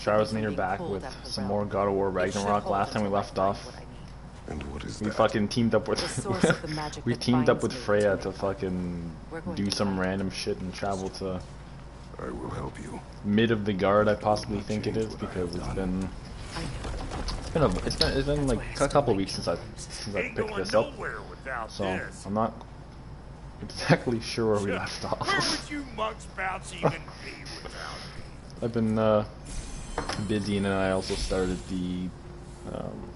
Travis made her back with some more God of War Ragnarok last time we left off. And what is We that? fucking teamed up with The source of the magic we teamed up with Freya to to fucking do some random shit and travel to I will help you. mid of the guard. I possibly think it is because it's been it's been a, it's been it's been like a couple weeks since I since I picked this up, so. I'm not exactly sure where we left off. would you mugsbouts even be without me? I've been uh, busy, and then I also started the um,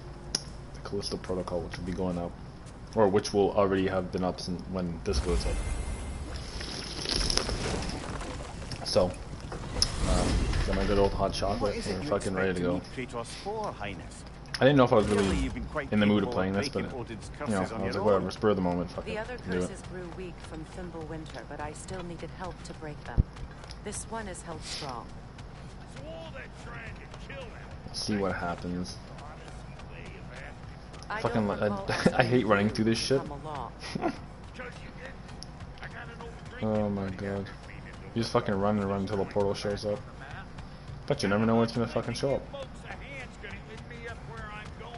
the Callisto Protocol, which will be going up, or which will already have been up since when this goes up. So, um, got my good old hot What chocolate, is and we're fucking ready to go. for, I didn't know if I was really you've been quite in the mood of playing this, but breaking you know, I was like, whatever, spur of the moment, fuck The it, other curses grew weak from Fimbulwinter, but I still needed help to break them. This one is held strong. So all that trying to kill him. See what happens. I Fucking I- I hate running through this shit. come along. because you did. I got an old drinking Oh my god. after me that You just fucking run and run until the portal shows up. But you never know when it's gonna fucking show up. Folks, a hand's gonna lead me up where I'm going.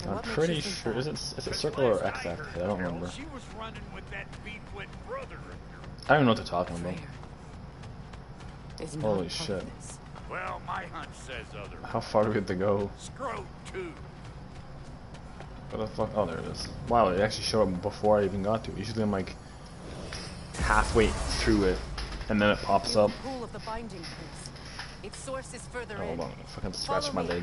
And I'm what makes pretty sure. that? Is it is it circle or X active? I don't remember. She was running with that beefwit brother of yours. I don't even know what they're talking about. Prayer is not Holy shit. Hopeless. Well, my hunch says other. How far do we have to go? Scrote too. What the fuck? Oh, there it is. Wow, it actually showed up before I even got to it. Usually I'm like halfway through it, and then it pops You up. pool of the binding prince. Its source is further Oh, in. hold on, I fucking scratch my leg.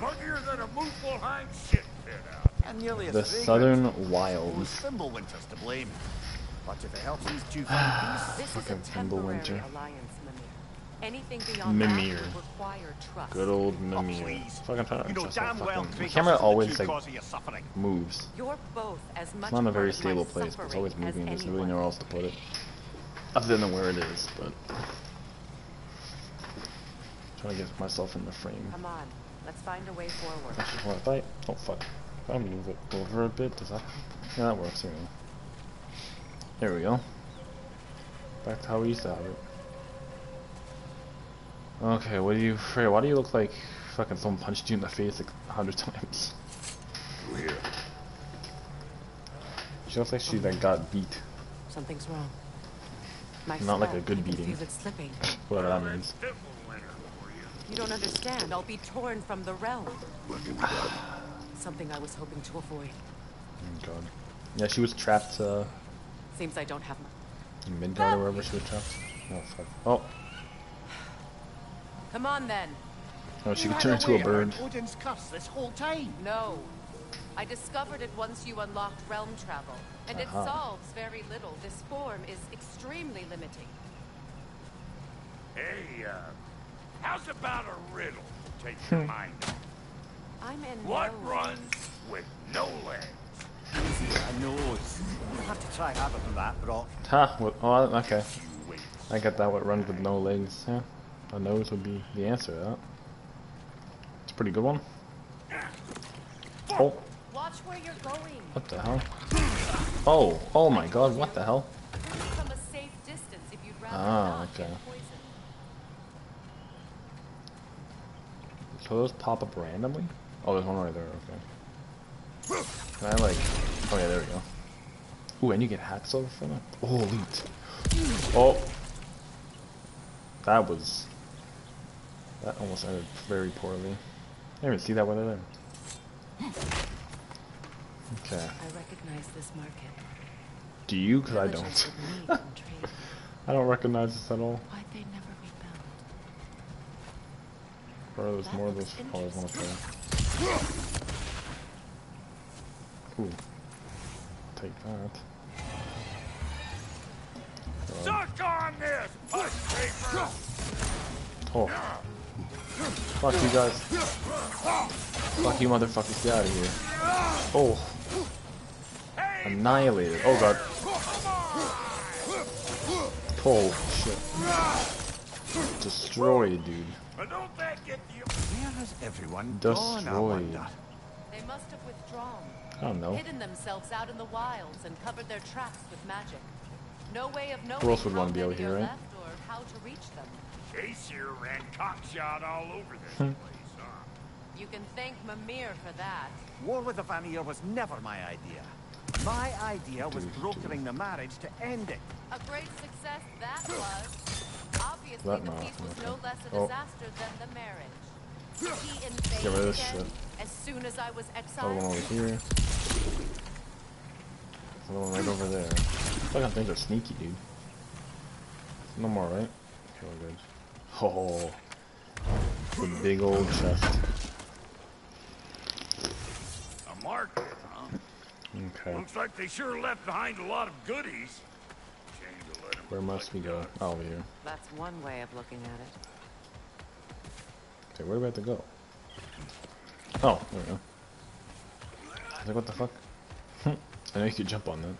Muggier than a moose will hang shit pit out. And nearly as The fragrant. Southern It was Wilds. Fimbulwinter's to blame. But if it helps these two This is Fucking a Thimblewinter. alliance, Mimir. Anything beyond Mimir. that would require trust. Good old oh, Mimir. please. Fucking trying to You know adjust my damn well fucking. The camera is the always like your moves. You're both as much It's not a very part of my stable place, but it's always moving. as There's really nowhere else to put it. Other than where it is, but. I'm Trying to get myself in the frame. Come on, let's find a way forward. Actually, hold on, if I. Oh fuck. If I move it over a bit, does that. Yeah, that works. There we go. There we go. Back to how we used to have it. Okay, what do you. Freya, why do you look like fucking someone punched you in the face like a hundred times? Go here. She looks like she like got beat. Something's wrong. My Not like a good beating. feel it slipping. Whatever that means. You. You don't understand. I'll be torn from the realm. What can be done? Something I was hoping to avoid. Oh god. Yeah, she was trapped uh, Seems I don't have much. in Midgard or wherever she was trapped. Oh fuck. Oh, Come on then. no, she You could turn into a bird. of Odin's curse this whole time. No. I discovered it once you unlocked realm travel, and it solves very little. This form is extremely limiting. Hey, uh, how's about a riddle to take your mind off? I'm in What no runs with no legs? Easy, I know. You'll have to try harder than that, Brok. Ha! What, oh, okay. I got that. What runs with no legs? Yeah, a nose would be the answer to that. It's a pretty good one. Oh, Watch where you're going. what the hell? Oh, oh my God! What the hell? Come from a safe distance if you'd rather Ah, okay. So those pop up randomly? Oh, there's one right there. Okay. Can I like? Oh yeah, there we go. Ooh, and you get hats over from it. Oh, elite. Oh, that was. That almost ended very poorly. I didn't even see that weather there. Okay. I recognize this market. Do you? Because I don't. would meet and trade. I don't recognize this at all. Why'd they never rebuild? Or there's That more of looks those. There's one up there. Ooh. Take that. Suck on this, push paper! Oh. Fuck you guys. Fuck you motherfuckers. Get out of here. Oh. Annihilated. Oh god. Oh shit. Destroyed, dude. but don't that get you? Where has everyone Destroyed. They must have withdrawn. I don't know. Hidden themselves out in the wilds and covered their tracks with magic. No way of knowing Who else would how wanna be out here, right? how to reach them. Aesir ran cockshot all over this place, huh? You can thank Mimir for that. War with the Vanir was never my idea. My idea was brokering the marriage to end it. A great success that was. Obviously, That the mouth, peace was okay. no less a Oh. disaster than the marriage. He invaded Get rid of this shit. as soon as I was Another one exiled. over here. Another one right over there. Fucking things are sneaky, dude. No more, right? Okay, we're good. Oh, the big old chest. A market, huh? Okay, Looks like they sure left behind a lot of goodies. Shame to let 'em where must we go? Oh, over here. That's one way of looking at it. Okay, where do we have to go? Oh, there we go. I was like, what the fuck? I know you could jump on that.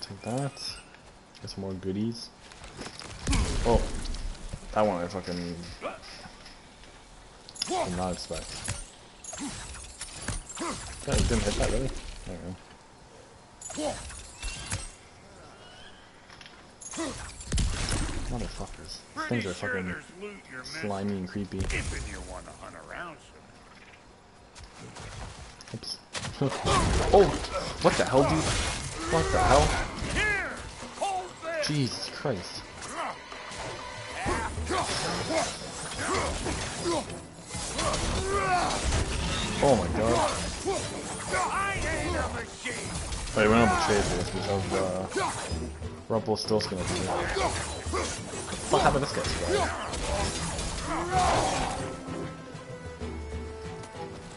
Take that. Get some more goodies. Oh, that one I fucking did not expect. Yeah, didn't hit that, really? There we go. Motherfuckers. Things are sure fucking there's loot you're missing. slimy and creepy. If you want to hunt around some. Oops. oh, what the hell, dude? What the hell? Jesus Christ. Oh my god. I ain't a machine! Wait, we don't have to chase this because uh, Rumpelstiltskin is here. What happened to this guy?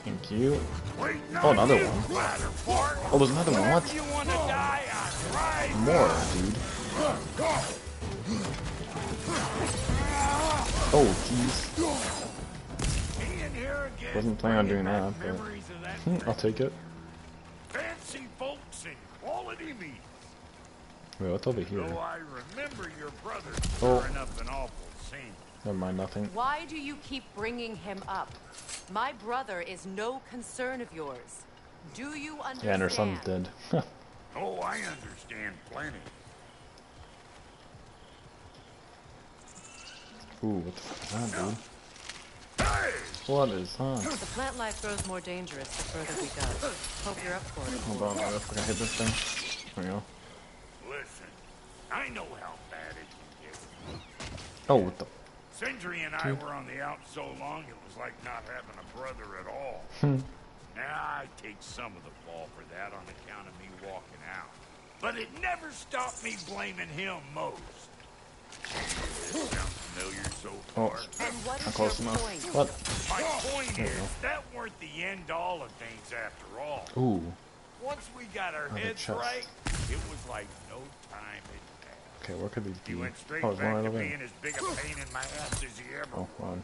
Thank you. Oh, another one. Oh, there's another one. What? More, dude. Oh, jeez. Me in here again, Wasn't planning on doing that, but- memories of that Hmm, I'll take it. fancy folks and quality meat. Wait, what's over here? I remember your brother Oh. up an awful scene. Never mind, nothing. Why do you keep bringing him up? My brother is no concern of yours. Do you understand? Yeah, and her son's dead. Oh, I understand plenty. Ooh, what the fuck is that, dude? What is that? The plant life grows more dangerous the further we go. Hope you're up for it. Hold on, I forgot to hit this thing. There we go. Listen, I know how bad it can get. Oh, what the? Sindri and I were on the out so long it was like not having a brother at all. Hmm. now I take some of the fall for that on account of me walking out. But it never stopped me blaming him most. This sounds familiar so Oh. far. Not close your enough. point? What? My point is, that weren't the end all of things after all. Ooh. Once we got our Another heads chest. right, it was like no time had passed. Okay, where could these be? He went straight Oh, back to being there. as big a pain in my ass as he ever Oh, was.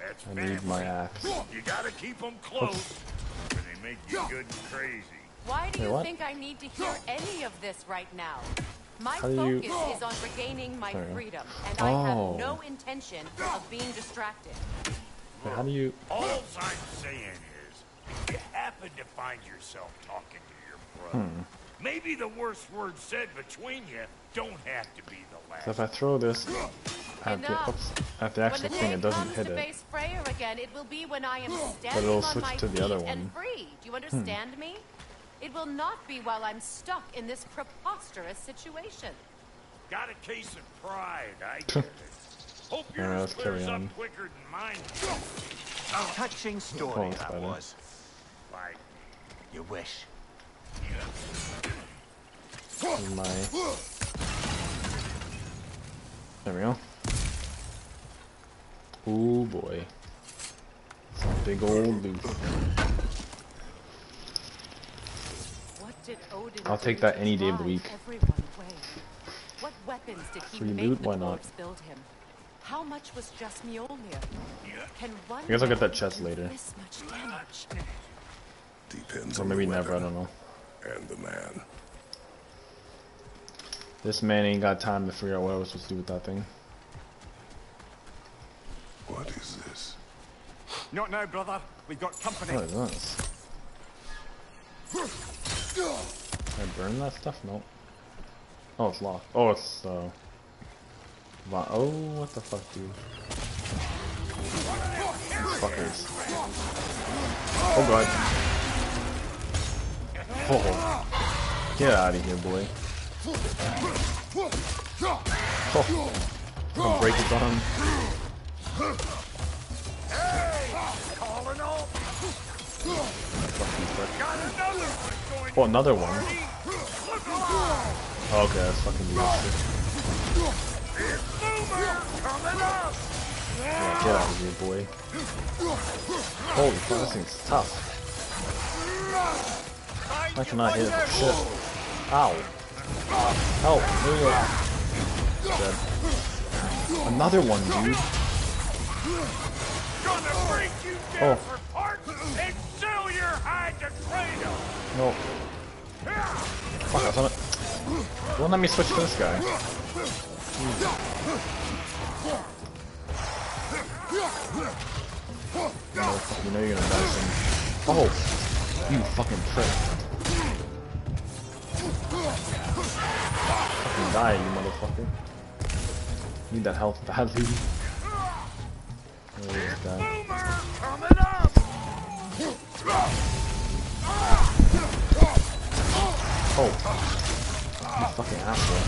That's I family. need my axe. You gotta keep them close, or they make you good and crazy. Why do Wait, you what? think I need to hear any of this right now? My How do you- focus is on regaining my There you go. freedom, and I Oh. have no intention of being distracted. Wait, how do you? All I'm saying is, if you happen to find yourself talking to your brother, Hmm. maybe the worst words said between you don't have to be the last. So if I throw this at the, Enough. oops, at the actual the thing, it doesn't hit it. face again, it will be when I am standing it'll switch to the other one. and free. Do you understand me? It will not be while I'm stuck in this preposterous situation. Got a case of pride, I get it. Hope Alright, yours let's carry clears up quicker than mine. A touching story, Oh, that spider. was. Like, You wish. in my. There we go. Ooh boy. Some big old loot. What did Odin I'll take that any day of the week. Everyone? What weapons did he Free loot? Why not? build him? How much was just Mjolnir? Can one I guess I'll get that chest later. This? Depends Or maybe never, I don't know. and the man. This man ain't got time to figure out what I was supposed to do with that thing. What is this? Not now, brother. We've got company. What is this? I burn that stuff? Nope. Oh, it's locked. Oh, it's, uh... Oh, what the fuck, dude? Fuckers. Oh god. Oh. Get out of here, boy. Oh. I'll break his arm. Calling off. Fuck. Got another. Oh, another one. Okay, that's fucking bullshit. Yeah, get out of here, boy. Holy fuck, this thing's tough. I cannot hit it. Shit. Ow. Help. There you go. Dead. Another one, dude. Oh. Down for parts and sell your hide to Kratos. No. Fuck, was on it. Don't let me switch to this guy. No, you know you're gonna die soon. Oh! You fucking prick. Fucking die, you motherfucker. Need that health badly. Where is that? Oh! You fucking asshole.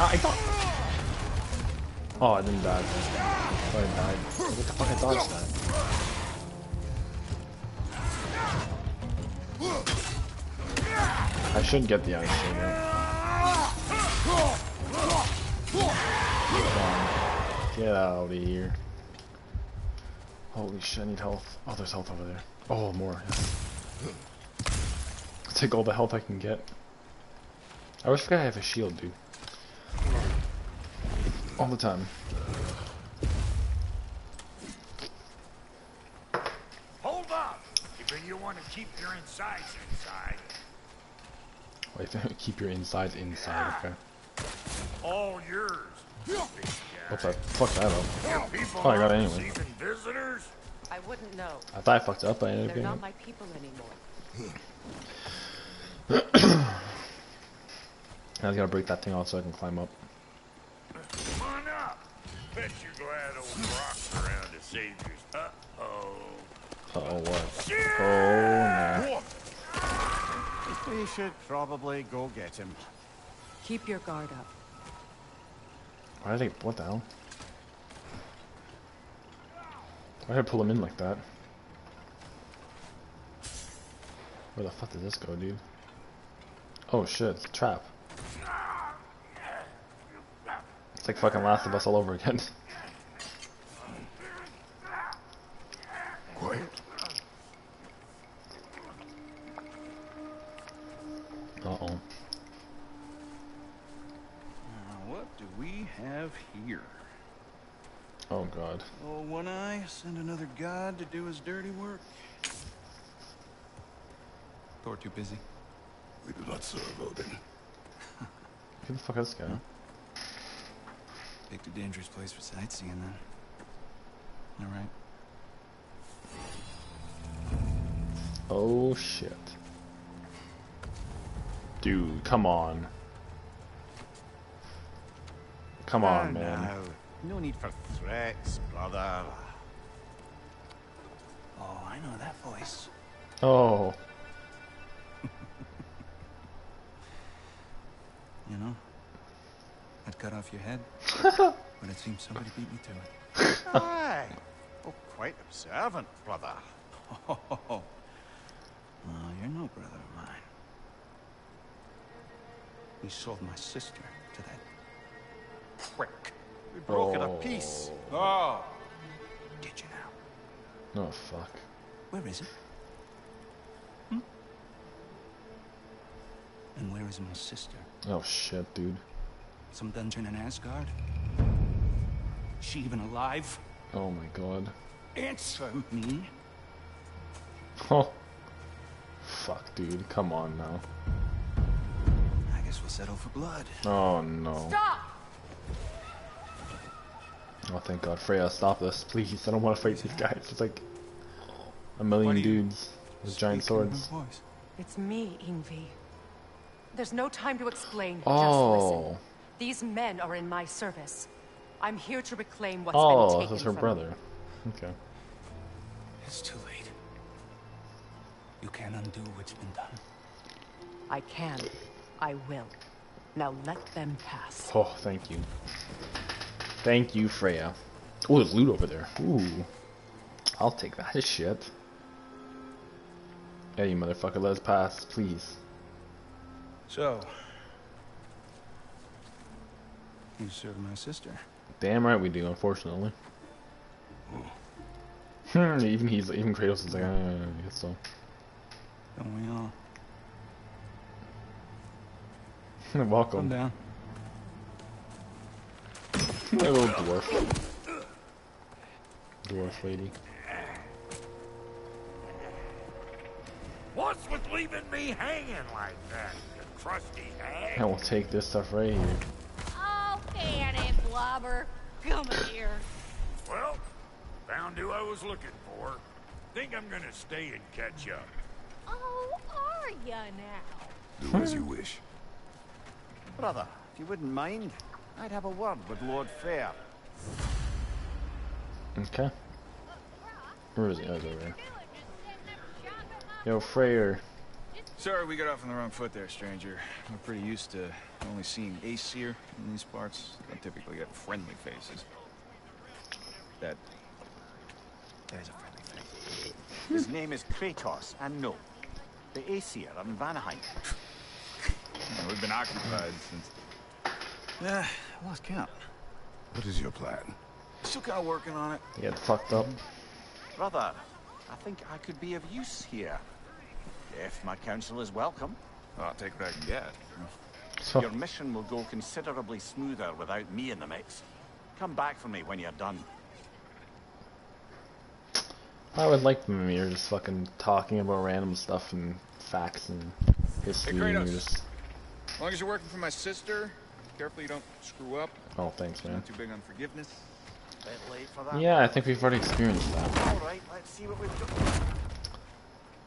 Ah, I thought. Oh, I didn't die. I thought I died. What the fuck? I dodged that. I should get the ice out. Get out of here. Holy shit, I need health. Oh, there's health over there. Oh, more. I'll take all the health I can get. I always forget I have a shield, dude. All the time. Hold up. If you want to keep your insides inside, Wait, keep your insides inside, okay. all yours. Oops, I fucked that up. Oh, I got it anyway. visitors. I wouldn't know. I thought I fucked up, I ended up They're getting not my people anymore. I just gotta break that thing off so I can climb up. Come on up. Bet you're glad old Brok's around to save you. Uh-oh. Uh oh, what? Shit! Oh, no. We should probably go get him. Keep your guard up. Why did I. What the hell? Why did I pull him in like that? Where the fuck did this go, dude? Oh shit, it's a trap. It's like fucking Last of Us all over again. Quiet. Uh-oh. Now, what do we have here? Oh god. Oh, one eye, send another god to do his dirty work. Thor too busy. We do not serve Odin. Who the fuck is this guy? Picked a dangerous place for sightseeing then. All right. Oh shit. Dude, come on. Come on, man. now. No need for threats, brother. Oh, I know that voice. Oh. You know, I'd cut off your head, but it seems somebody beat me to it. Aye. Oh, quite observant, brother. Oh, well, you're no brother of mine. You sold my sister to that prick. We broke it a Oh. piece. Oh. Did you now? Oh fuck. Where is it? Hmm? And where is my sister? Oh shit, dude. Some dungeon in Asgard? She even alive? Oh my god. Answer me. Oh. Fuck, dude. Come on now. I guess we'll settle for blood. Oh no. Stop! Oh thank god. Freya, stop this. Please. I don't want to fight these guys. It's like a million Why do you dudes with giant Speak in her swords. voice. It's me, Ingvi. There's no time to explain. Just Oh. listen. These men are in my service. I'm here to reclaim what's been Oh, taken this is her brother. Me. Okay. It's too late. You can't undo what's been done. I can. I will. Now let them pass. Oh, thank you. Thank you, Freya. Oh, there's loot over there. Ooh. I'll take that shit. Hey, you motherfucker, let us pass, please. So, you serve my sister. Damn right we do, unfortunately. Hmm, even he's even Kratos is like, uh, I guess so. Don't we all? Come Welcome. down. A little dwarf. Dwarf lady. What's with leaving me hanging like that, you crusty hag? I will take this stuff right here. Oh, can it, Blobber? Come here. Well, found who I was looking for. Think I'm gonna stay and catch up. Oh, are ya now? Do as you wish. Brother, if you wouldn't mind, I'd have a word with Lord Freyr. Okay. Where is he? Oh, he's over there. Yo, Freyr. Sorry we got off on the wrong foot there, stranger. We're pretty used to only seeing Aesir in these parts. Don't typically get friendly faces. That... There's a friendly face. His name is Kratos, and no, the Aesir are in Vanaheim. Yeah, we've been occupied since... Yeah, I lost count. What is your plan? Still kind of working on it. He got fucked up. Brother, I think I could be of use here. If my counsel is welcome, I'll take what I can get. So, your mission will go considerably smoother without me in the mix. Come back for me when you're done. I would like them here just fucking talking about random stuff and facts and history. and Kratos. just, As long as you're working for my sister, careful you don't screw up. oh, thanks, man. Not too big on forgiveness. Bit late for that. Yeah, I think we've already experienced that. All right, let's see what we've got.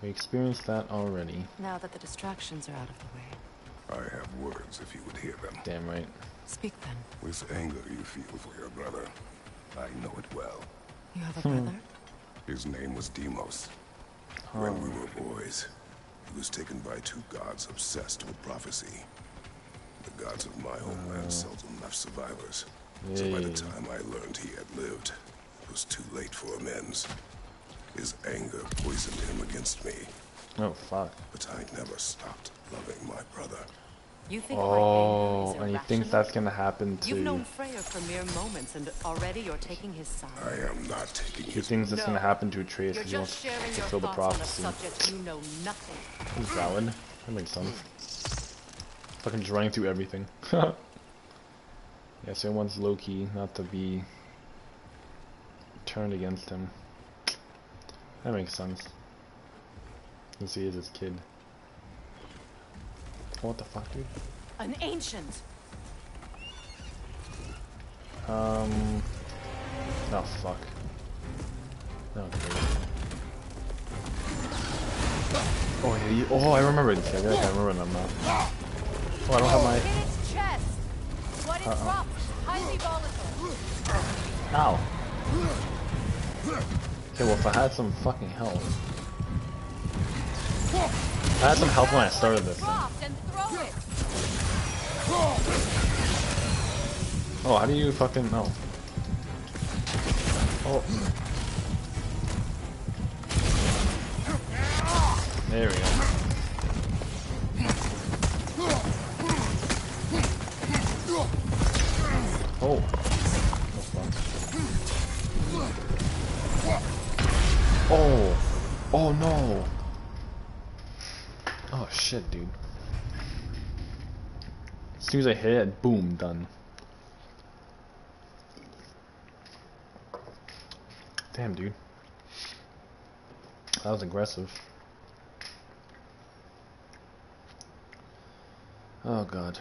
We experienced that already. Now that the distractions are out of the way. I have words if you would hear them. Damn right. Speak then. With anger you feel for your brother, I know it well. You have a hmm. brother? His name was Deimos. When we oh. were boys, he was taken by two gods obsessed with prophecy. The gods of my homeland seldom left survivors. So by the time I learned he had lived, it was too late for amends. His anger poisoned him against me, Oh, fuck. but I never stopped loving my brother. You think Oh, my anger is and he thinks that's gonna happen to. You've known Freya for mere moments, and already you're taking his side. I am not taking He his thinks it's No. gonna happen to Atreus You're because he just wants to sharing your fulfill the thoughts on a prophecy. subject you know nothing. He's valid. That makes sense. Fucking just running through everything. yeah, so he wants Loki not to be turned against him. That makes sense. Since he is his kid. What the fuck, dude? An ancient. Um. Oh fuck. No. Oh, yeah, oh, I remember this. I like I remember them now. Oh, I don't have my. Hit its chest. What it. Highly volatile. Ow. Okay, well, if I had some fucking health. I had some health when I started this. thing. Dropped and throw it. Oh, how do you fucking know? Oh. There we go. Oh. Oh. Oh no. Oh shit, dude. As soon as I hit it, boom, done. Damn, dude. That was aggressive. Oh god.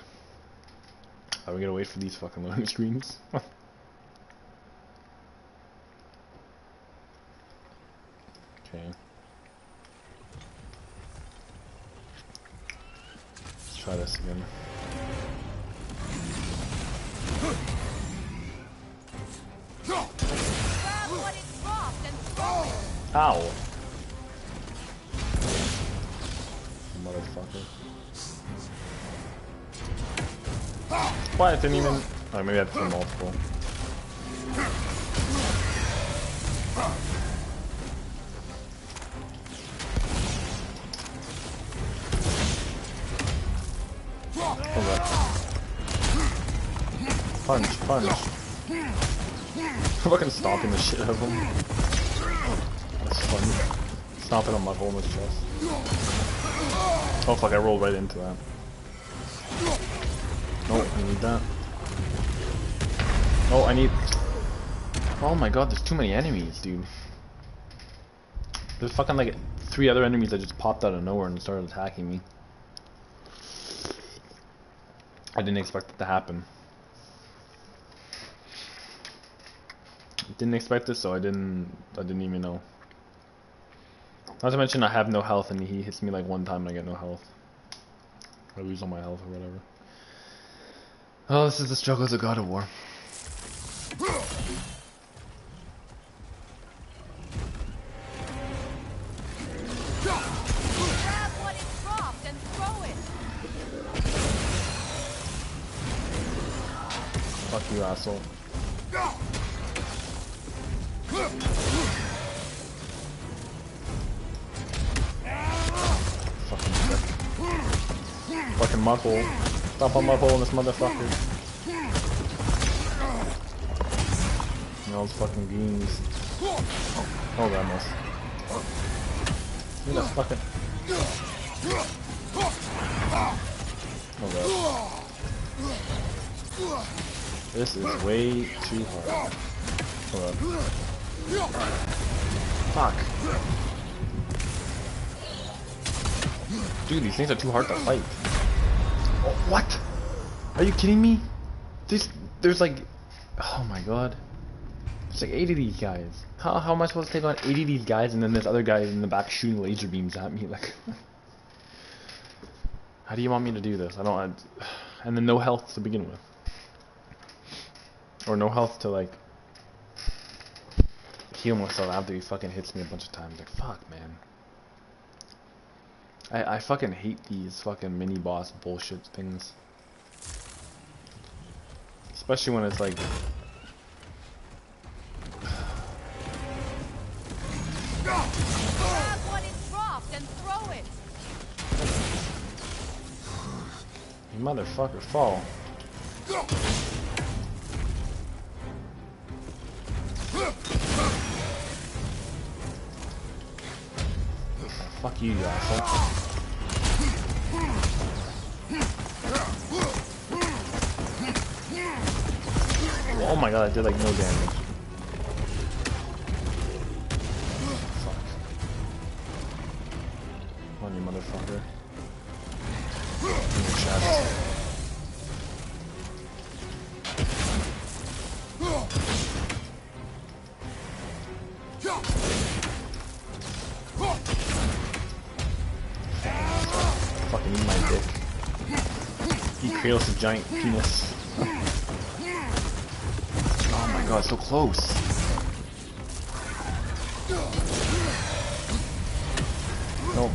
Are we gonna wait for these fucking loading screens? okay. Let's try this again. Grab what it dropped and throw it. Ow! Motherfucker. What? It didn't even. Oh, maybe I do multiple. Punch, punch. I'm fucking stomping the shit out of him. That's funny. Stomping on my hole in his chest. Oh fuck, I rolled right into that. Oh, I need that. Oh, I need... Oh my god, there's too many enemies, dude. There's fucking like three other enemies that just popped out of nowhere and started attacking me. I didn't expect it to happen. Didn't expect this, so I didn't. I didn't even know. Not to mention, I have no health, and he hits me like one time, and I get no health. I lose all my health or whatever. Oh, this is the struggles of God of War. Fuck you, asshole. Fucking. Fucking muffle. Stop on muffle in this motherfucker. And all those fucking beans. Oh, must. Look at that fucking. Oh god. This is way too hard. Hold on. Fuck. Dude, these things are too hard to fight. What? Are you kidding me? This, there's like, oh my god. There's like 80 of these guys. How, how am I supposed to take on 80 of these guys and then this other guy in the back shooting laser beams at me? Like, how do you want me to do this? I don't, I, and then no health to begin with. Or no health to like heal myself after he fucking hits me a bunch of times. Like, fuck, man. I, I fucking hate these fucking mini boss bullshit things. Especially when it's like motherfucker what you, asshole. Oh my god, I did like no damage. Giant penis. oh my god, so close. No.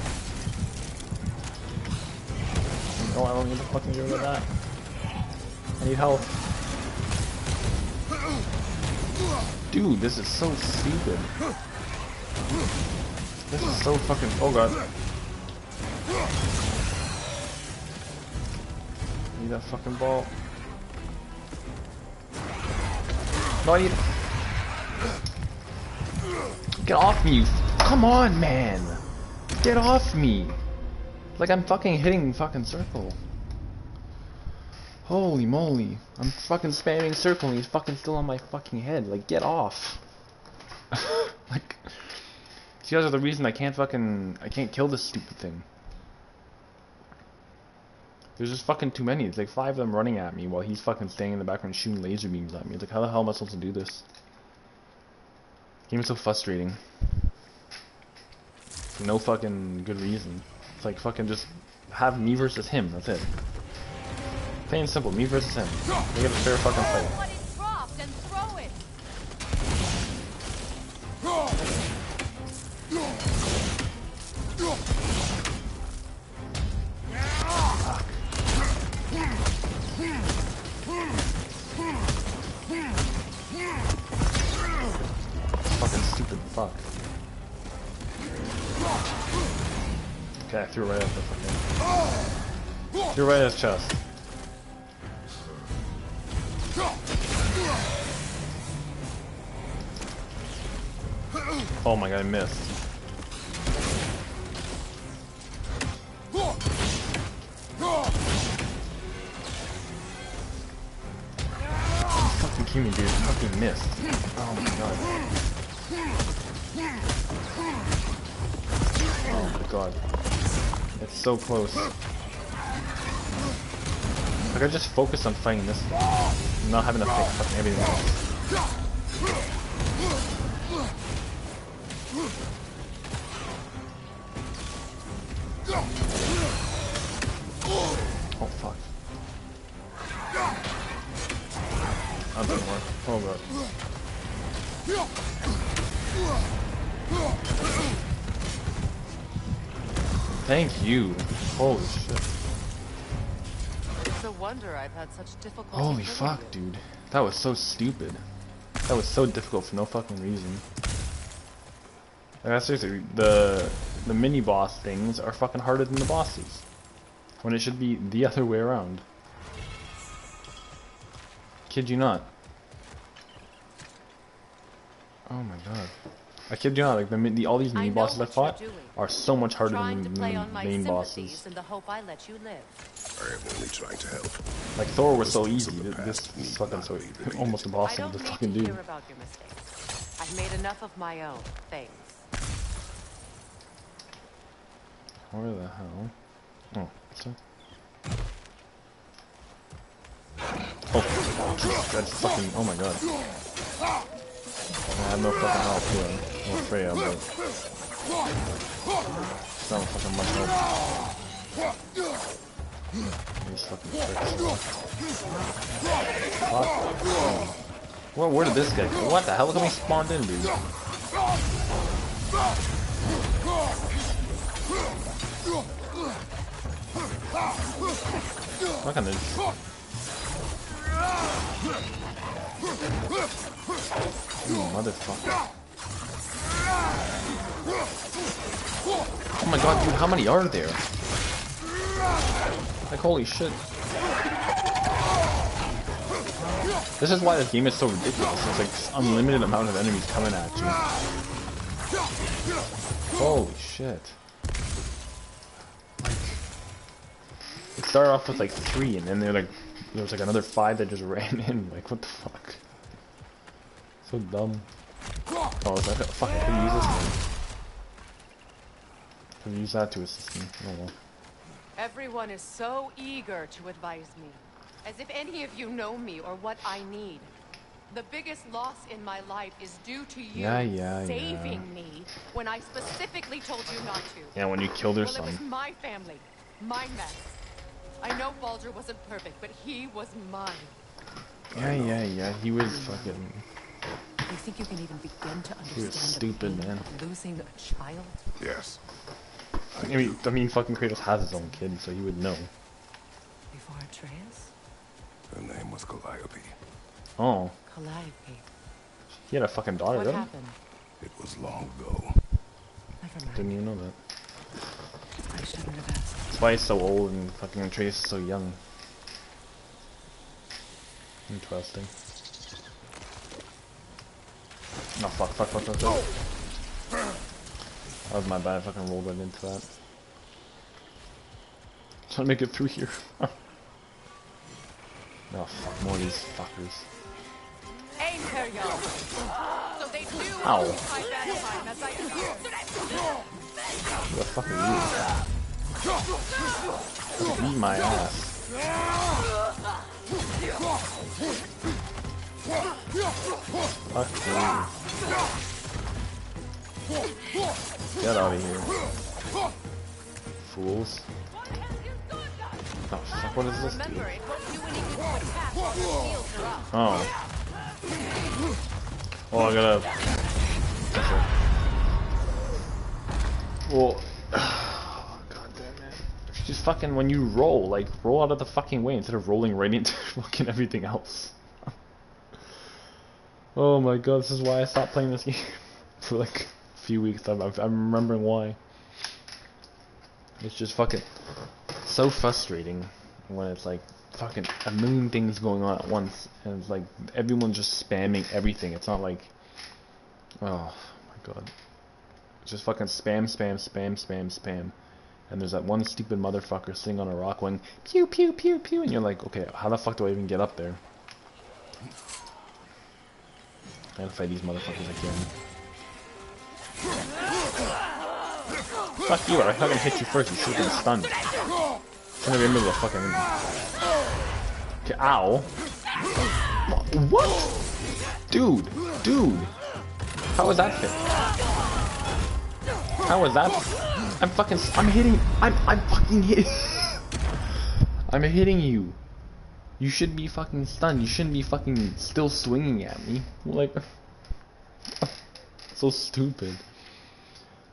No, I don't need to fucking get rid of that. I need help. Dude, this is so stupid. This is so fucking. Oh god. Fucking ball. No, I need. Get off me. Come on, man. Get off me. Like I'm fucking hitting fucking circle. Holy moly. I'm fucking spamming circle and he's fucking still on my fucking head. Like, get off. like, you guys are the reason I can't fucking, I can't kill this stupid thing. There's just fucking too many. It's like five of them running at me while he's fucking staying in the background shooting laser beams at me. It's like, how the hell am I supposed to do this? Game is so frustrating. For no fucking good reason. It's like fucking just have me versus him. That's it. Plain and simple, me versus him. We get a fair fucking fight. Chest. Oh my god, I missed. Fucking kill me, dude. Fucking missed. Oh my god. Oh my god. It's so close. I just focused on fighting this. Not having to fight fucking everything else. Holy fuck, dude. That was so stupid. That was so difficult for no fucking reason. Like, seriously, the the mini boss things are fucking harder than the bosses. When it should be the other way around. Kid you not. Oh my god. I kept you not, like the, the all these I mini bosses I fought you're so much harder than the on main bosses. in the hope I let you live. I am only trying to help. Like Thor was so easy. of This is fucking so be almost I impossible don't to fucking to do. hear about your mistakes. I've made enough of my own. Thanks. Where the hell? Oh, what's that? Oh, that's fucking. Oh my god. I have no fucking health here. I'm but. It's not fucking much help. These fucking pricks. Fuck. Where, where did this guy go? What the hell? Look how he spawned in, dude. Look at this. You motherfucker. Oh my god, dude, how many are there? Like, holy shit. This is why this game is so ridiculous. It's like unlimited amount of enemies coming at you. Holy shit. It started off with like three, and then there like there was like another five that just ran in. Like, what the fuck? So dumb. Oh, is that fuck? I could use this. Could use that to assist me. Oh well. Everyone is so eager to advise me, as if any of you know me or what I need. The biggest loss in my life is due to you Yeah, yeah, saving yeah. me when I specifically told you not to. Yeah, when you killed her Well, it was my family, my mess. I know Baldur wasn't perfect, but he was mine. Yeah, yeah, yeah. He was fucking. You think you can even begin to He was understand stupid, man. losing a child? Yes. I mean, I mean, fucking Kratos has his own kid, so he would know. Before Atreus? Her name was Calliope. Oh, Calliope. he had a fucking daughter, What didn't happened? It was long ago. Never mind. Didn't even know that. I shouldn't have asked. That's why he's so old and fucking Atreus is so young. Interesting. No, fuck, fuck, fuck, fuck, fuck. That was my bad, I fucking rolled right into that. Trying to make it through here. no, oh, fuck, more of these fuckers. Imperial! So they do Ow. Who the fuck are you? Eat my ass. Get out of here. Fools. Oh fuck, what does this dude? Oh. Oh. I gotta. Well, god damn it. Just fucking when you roll, like roll out of the fucking way instead of rolling right into fucking everything else. Oh my god, this is why I stopped playing this game for like a few weeks. I'm, I'm remembering why. It's just fucking so frustrating when it's like fucking a million things going on at once and it's like everyone's just spamming everything. It's not like oh my god. Just fucking spam spam spam spam spam. And there's that one stupid motherfucker sitting on a rock going pew pew pew pew and you're like, okay, how the fuck do I even get up there? I gotta fight these motherfuckers again. Fuck you, I fucking hit you first, you should've been stunned. Shouldn't have been able to fucking... Okay, ow. What? Dude, dude. How was that fit? How was that? I'm fucking, I'm hitting, I'm, I'm fucking hitting. I'm hitting you. You should be fucking stunned. You shouldn't be fucking still swinging at me. Like, so stupid.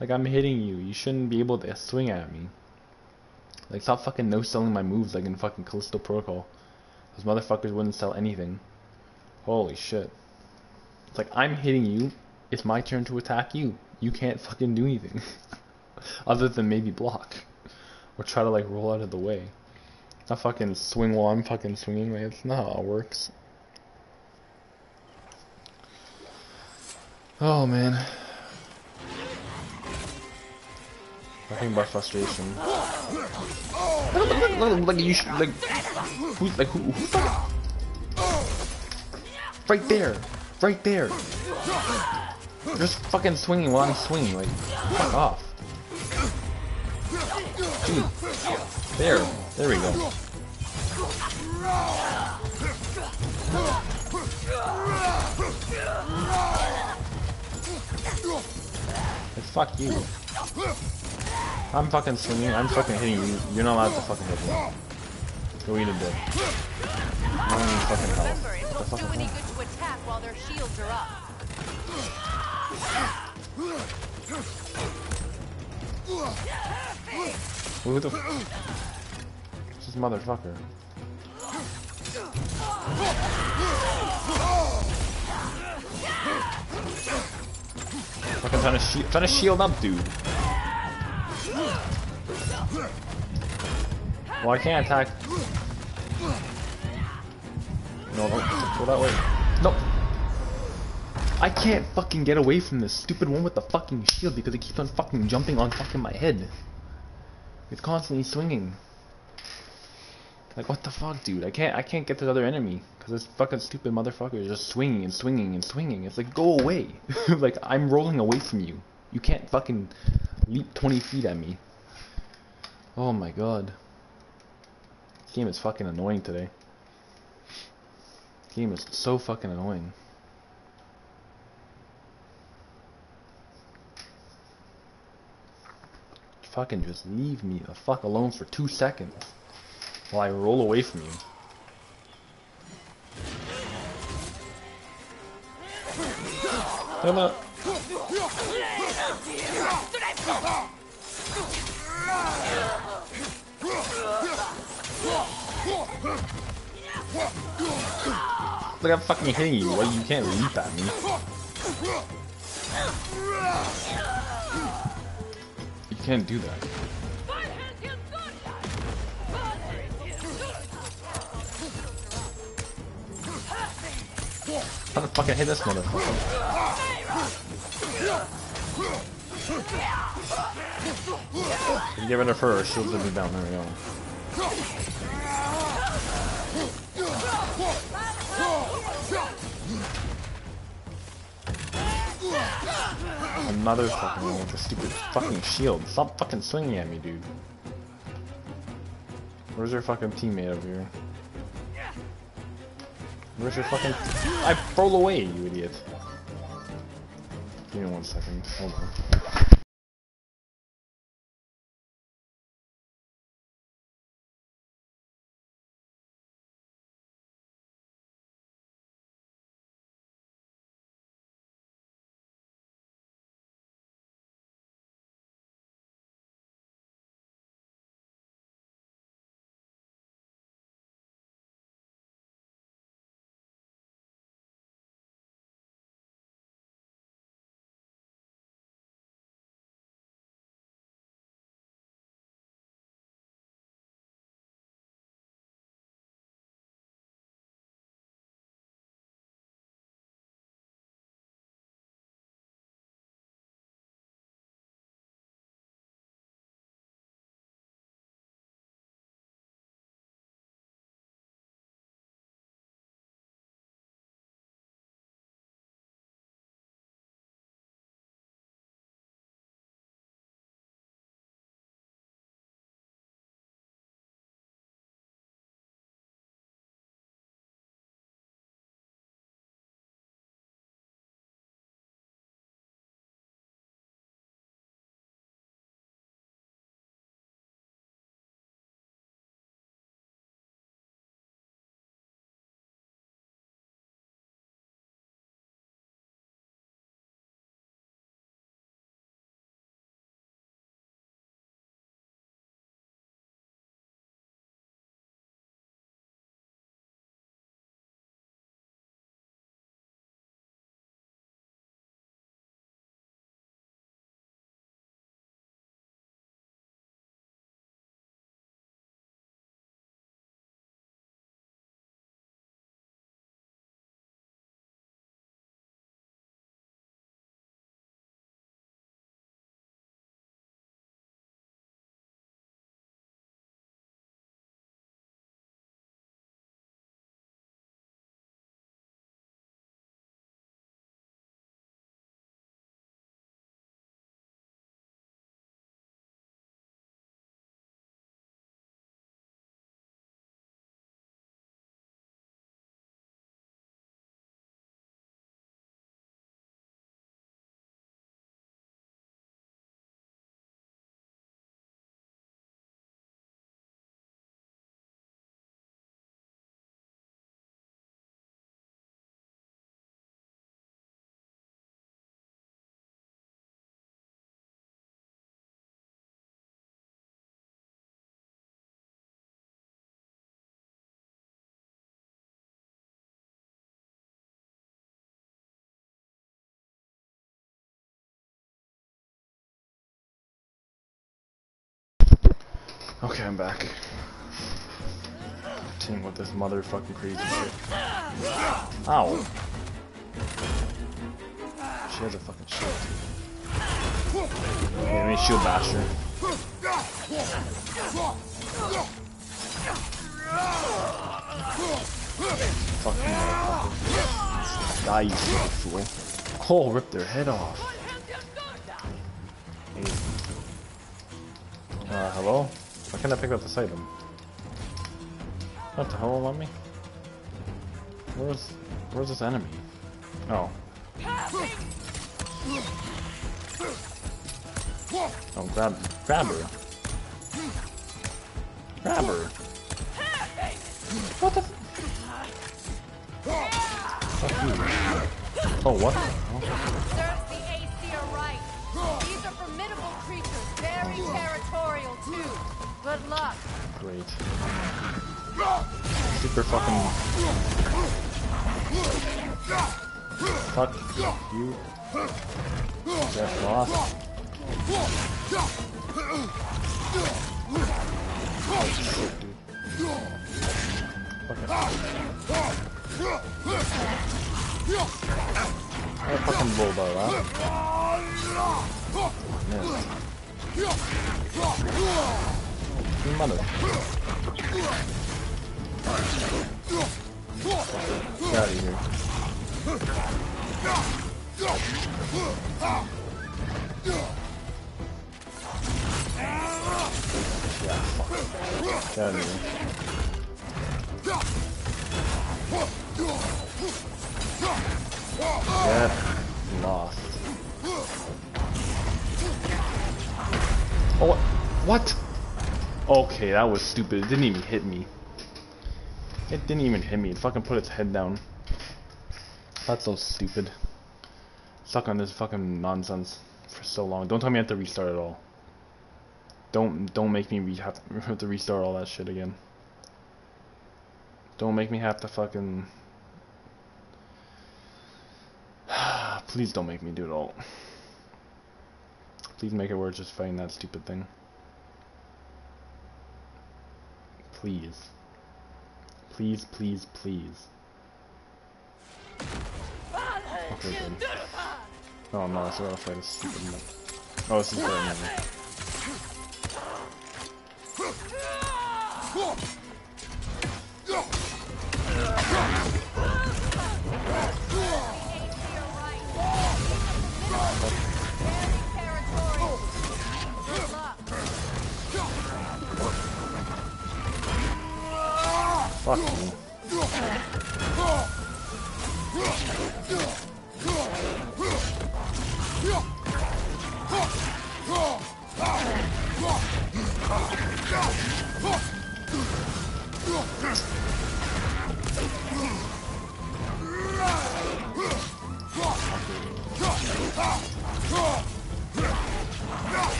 Like, I'm hitting you. You shouldn't be able to swing at me. Like, stop fucking no-selling my moves like in fucking Callisto Protocol. Those motherfuckers wouldn't sell anything. Holy shit. It's like, I'm hitting you. It's my turn to attack you. You can't fucking do anything. Other than maybe block. Or try to, like, roll out of the way. Not fucking swing while I'm fucking swinging. Like, it's not how it works. Oh, man. I Nothing but frustration. Like you should like who's like who, who Right there, right there. Just fucking swinging while I'm swinging. Like fuck off. Dude, there, there we go. Like, fuck you. I'm fucking swinging, I'm fucking hitting you. You're not allowed to fucking hit me. Go eat a dick. I don't need fucking health. Remember, it What the won't fuck do any good to attack while their shields are up. Who the f- It's this motherfucker. Fucking trying to shield, trying to shield up, dude. Well, I can't attack. No, don't go that way. No. I can't fucking get away from this stupid one with the fucking shield because it keeps on fucking jumping on fucking my head. It's constantly swinging. Like what the fuck, dude? I can't I can't get this other enemy because this fucking stupid motherfucker is just swinging and swinging and swinging. It's like go away. like I'm rolling away from you. You can't fucking leap 20 feet at me. Oh my god. This game is fucking annoying today. This game is so fucking annoying. Fucking just leave me the fuck alone for two seconds while I roll away from you. No, no. Look, I'm fucking hitting you. Why you can't leap at me? You can't do that. How to fucking hit this motherfucker? Get rid of her, she'll be down. There we go. Another fucking one with a stupid fucking shield. Stop fucking swinging at me, dude. Where's your fucking teammate over here? Where's your fucking... I roll away, you idiot. Give me one second. Hold on. Okay, I'm back. Team with this motherfucking crazy shit. Ow! She has a fucking shield too. Okay, let me shield bash her. Fuck motherfucker. Die, you stupid fool. Oh, rip their head off. Uh, hello? Why can't I pick up this item? What the hell want me? Where's where's this enemy? Oh. Oh grab grab her. Grab her. What the Fuck. Oh what the? Good luck. Great. Super fucking. Fuck you. Get lost. Oh. Fuck it. Fucking bulldog, huh? Missed. You mother. Get out of here. Get lost. Oh, what? Okay, that was stupid. It didn't even hit me. It didn't even hit me. It fucking put its head down. That's so stupid. Suck on this fucking nonsense for so long. Don't tell me I have to restart it all. Don't don't make me have, to, have to restart all that shit again. Don't make me have to fucking. Please don't make me do it all. Please make it where it's just fighting that stupid thing. Please. Please, please, please. Okay, good. Oh no, I still gotta fight a stupid nut. Oh, this is better than Fuck you.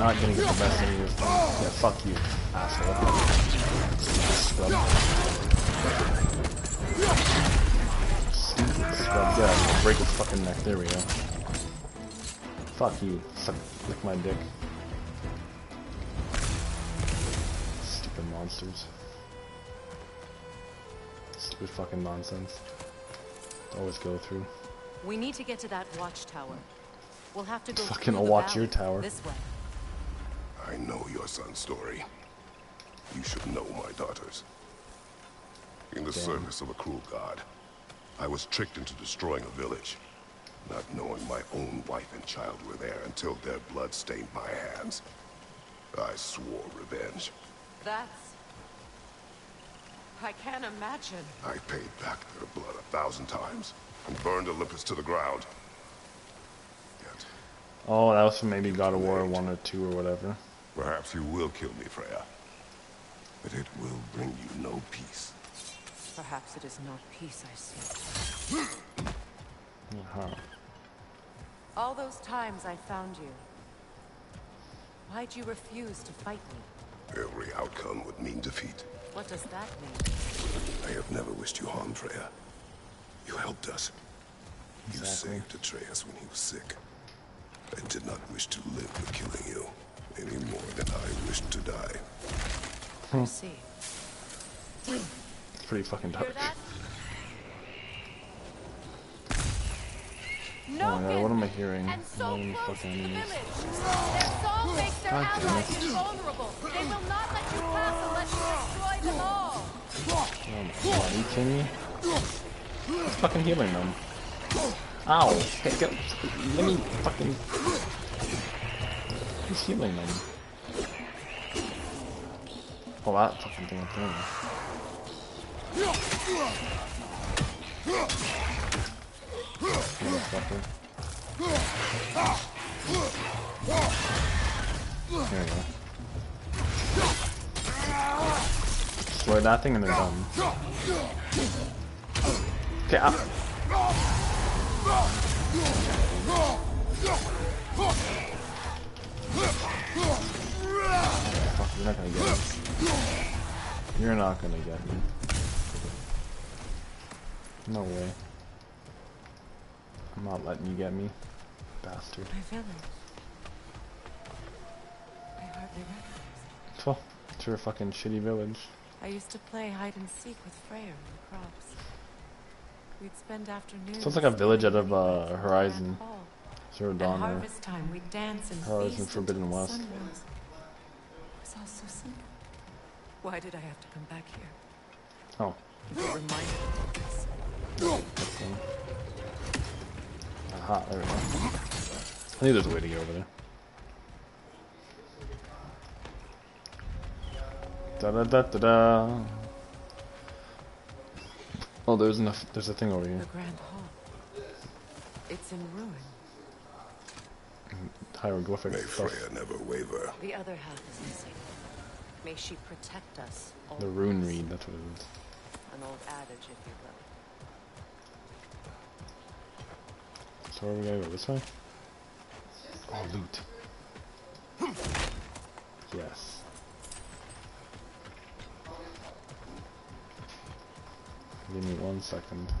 Not gonna get the best of this thing. Yeah, fuck you, asshole. Scrub. Stupid scrub. Out of here. Break his fucking neck. There we go. Fuck you. Suck, lick my dick. Stupid monsters. Stupid fucking nonsense. Always go through. We need to get to that watchtower. We'll have to go Fucking watch valley, your tower. This way. I know your son's story. You should know my daughter's. In the service of a cruel god, I was tricked into destroying a village, not knowing my own wife and child were there until their blood stained my hands. I swore revenge. That's... I can't imagine. I paid back their blood a thousand times and burned Olympus to the ground. Yet, Oh, that was from maybe God of War 1 or 2 or whatever. Perhaps you will kill me, Freya. But it will bring you no peace. Perhaps it is not peace I seek. Uh-huh. All those times I found you. Why'd you refuse to fight me? Every outcome would mean defeat. What does that mean? I have never wished you harm, Freya. You helped us. You saved Atreus when he was sick. I did not wish to live for killing you, any more than I wished to die. Hmm. Proceed. It's pretty fucking Hear dark. that? Oh my god, what am I hearing? And so No close to fucking the village. Their song makes their God damn allies invulnerable. They will not let you pass unless you destroy them all. Oh my god, are you kidding me? It's fucking healing them. Ow! Hey, get, let me fucking... He's healing them. Oh, that fucking thing up there. We go. Destroy that thing and they're done. Okay, up. Fuck, you're not gonna get me. You're not gonna get me. No way. I'm not letting you get me, bastard. My village. I hardly recognize it. It's your fucking shitty village. I used to play hide and seek with Freyr in the crops. We'd spend afternoons. Sounds like a village out of, uh, Horizon. Hall. At Dawn or harvest time, we'd dance and Horizon feast Forbidden the West. sun. It was all so simple. Why did I have to come back here? Oh, To get reminded this. Aha, there we go. I think there's a way to get over there. Da da da da da. Oh, there's enough. There's a thing over here. The. Grand Hall. It's in ruin. Hieroglyphic May stuff. Freya never waver. The other half is missing. May she protect us. The rune read. That's what it is. An old adage, if you will. So where are we gonna go this way? Oh, loot. Yes. Give me one second.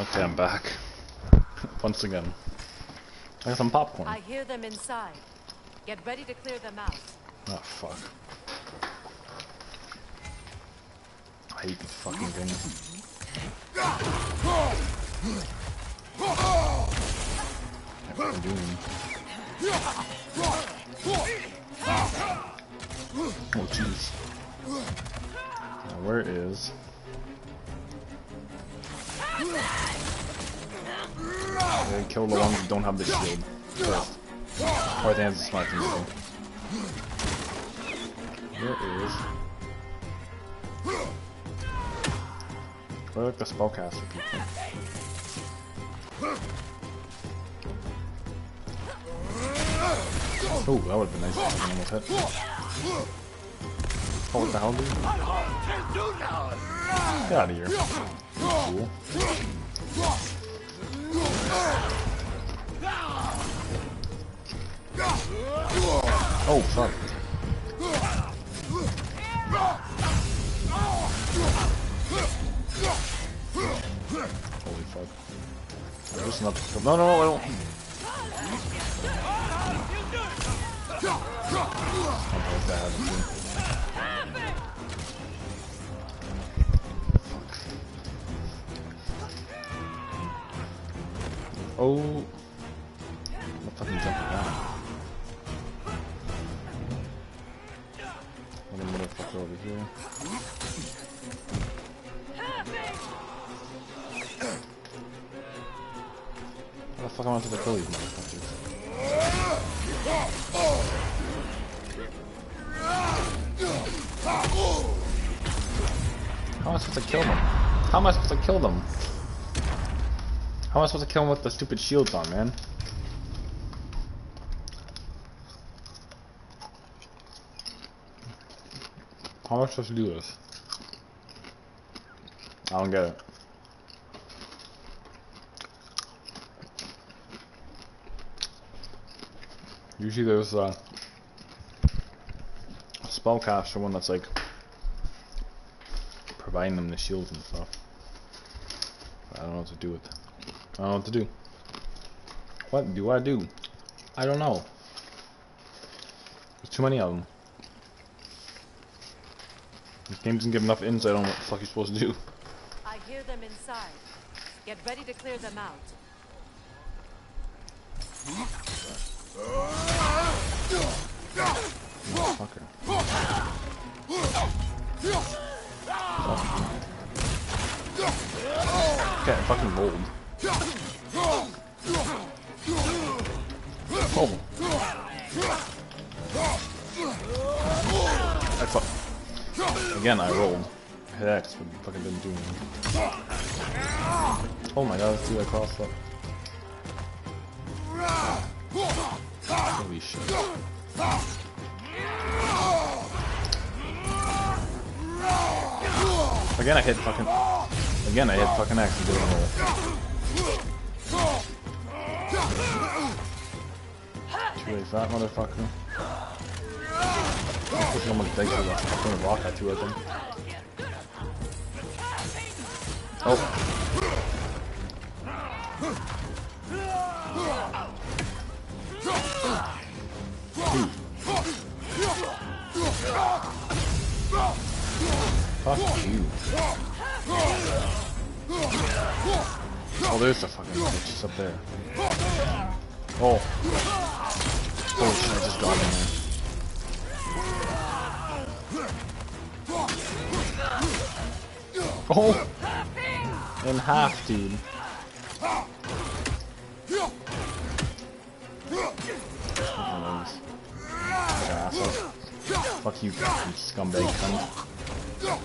Okay, I'm back. Once again. I got some popcorn. I hear them inside. Get ready to clear them out. Oh, fuck. I hate these fucking doing? Oh, jeez. Now, where is... Okay, kill the ones that don't have the shield first. Or think that's a smart thing. Where is... Like the spellcaster people? Oh, that would have been nice if I almost hit. Oh, what the hell, dude? Get out of here. Cool. Oh, fuck. Holy fuck. There's not. No, no, no, I don't. I don't know if Oh. I'm fucking jumping down. Another motherfucker over here. How the fuck am I supposed to kill these motherfuckers? How am I supposed to kill them? How am I supposed to kill them? How am I supposed to kill him with the stupid shields on, man? How am I supposed to do this? I don't get it. Usually there's uh, a spellcaster one that's like providing them the shields and stuff. I don't know what to do with it. I don't know what to do. What do I do? I don't know. There's too many of them. This game doesn't give enough insight on what the fuck you're supposed to do. I hear them inside. Get ready to clear them out. Fucker. Okay, I fucking rolled. Oh. I fuck. Again, I rolled. Hit X, but fucking didn't do anything. Oh my god, let's do that cross up. Holy shit. Again, I hit fucking. Again, I hit fucking X and didn't roll. A fat motherfucker. I'm pushing dice a rock them. Oh. Fuck you. Oh, there's the fucking bitch. Up there. Oh. Got in there. Oh! In half, dude. Fuck you, you scumbag cunt. Yeah,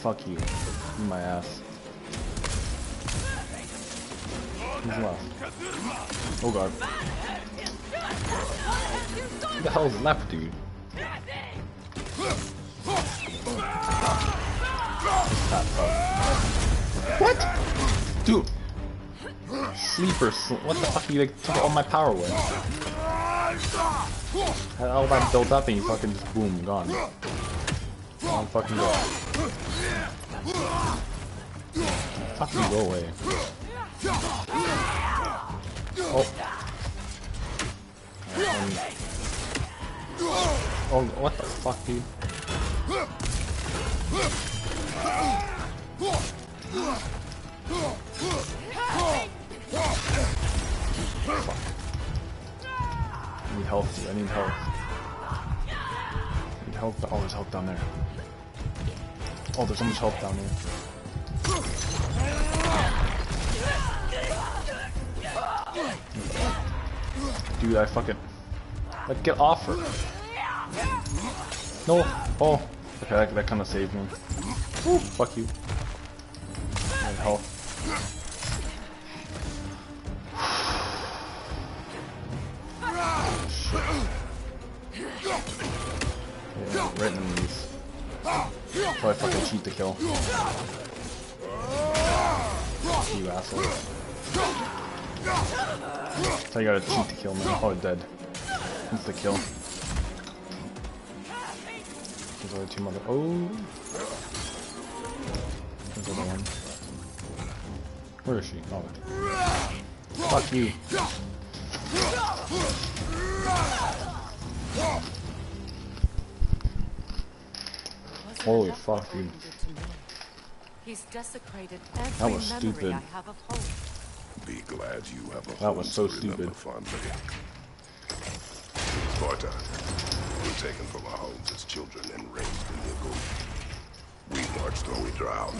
fuck you. You my ass. Who's left? Oh god. The left, dude? What? Dude. Sleeper. Sl what the fuck? You like took all my power away. Had all that built up and you fucking just boom, gone. Gone fucking go. Fuck you, go away. Oh. Um, oh, what the fuck, dude? I need health, dude. I need health. I need health. Oh, there's health down there. Oh, there's so much health down there. Dude, I fucking... Like, get off her. No. Oh. Okay, that, that kind of saved me. Woo, fuck you. And health. Yeah, right in the knees. Probably fucking cheat to kill. You asshole. So you gotta cheat to kill man. Oh, dead. Insta kill. There's only two mother. Oh. There's another one. Where is she? Oh. Fuck you. Holy fuck, what Odin dude. did to me. He's desecrated every was stupid. I have of home. Be glad you have a That home was so to stupid. fondly. Sparta, we were taken from our homes as children and raised in Nilgum. We marched or we drowned,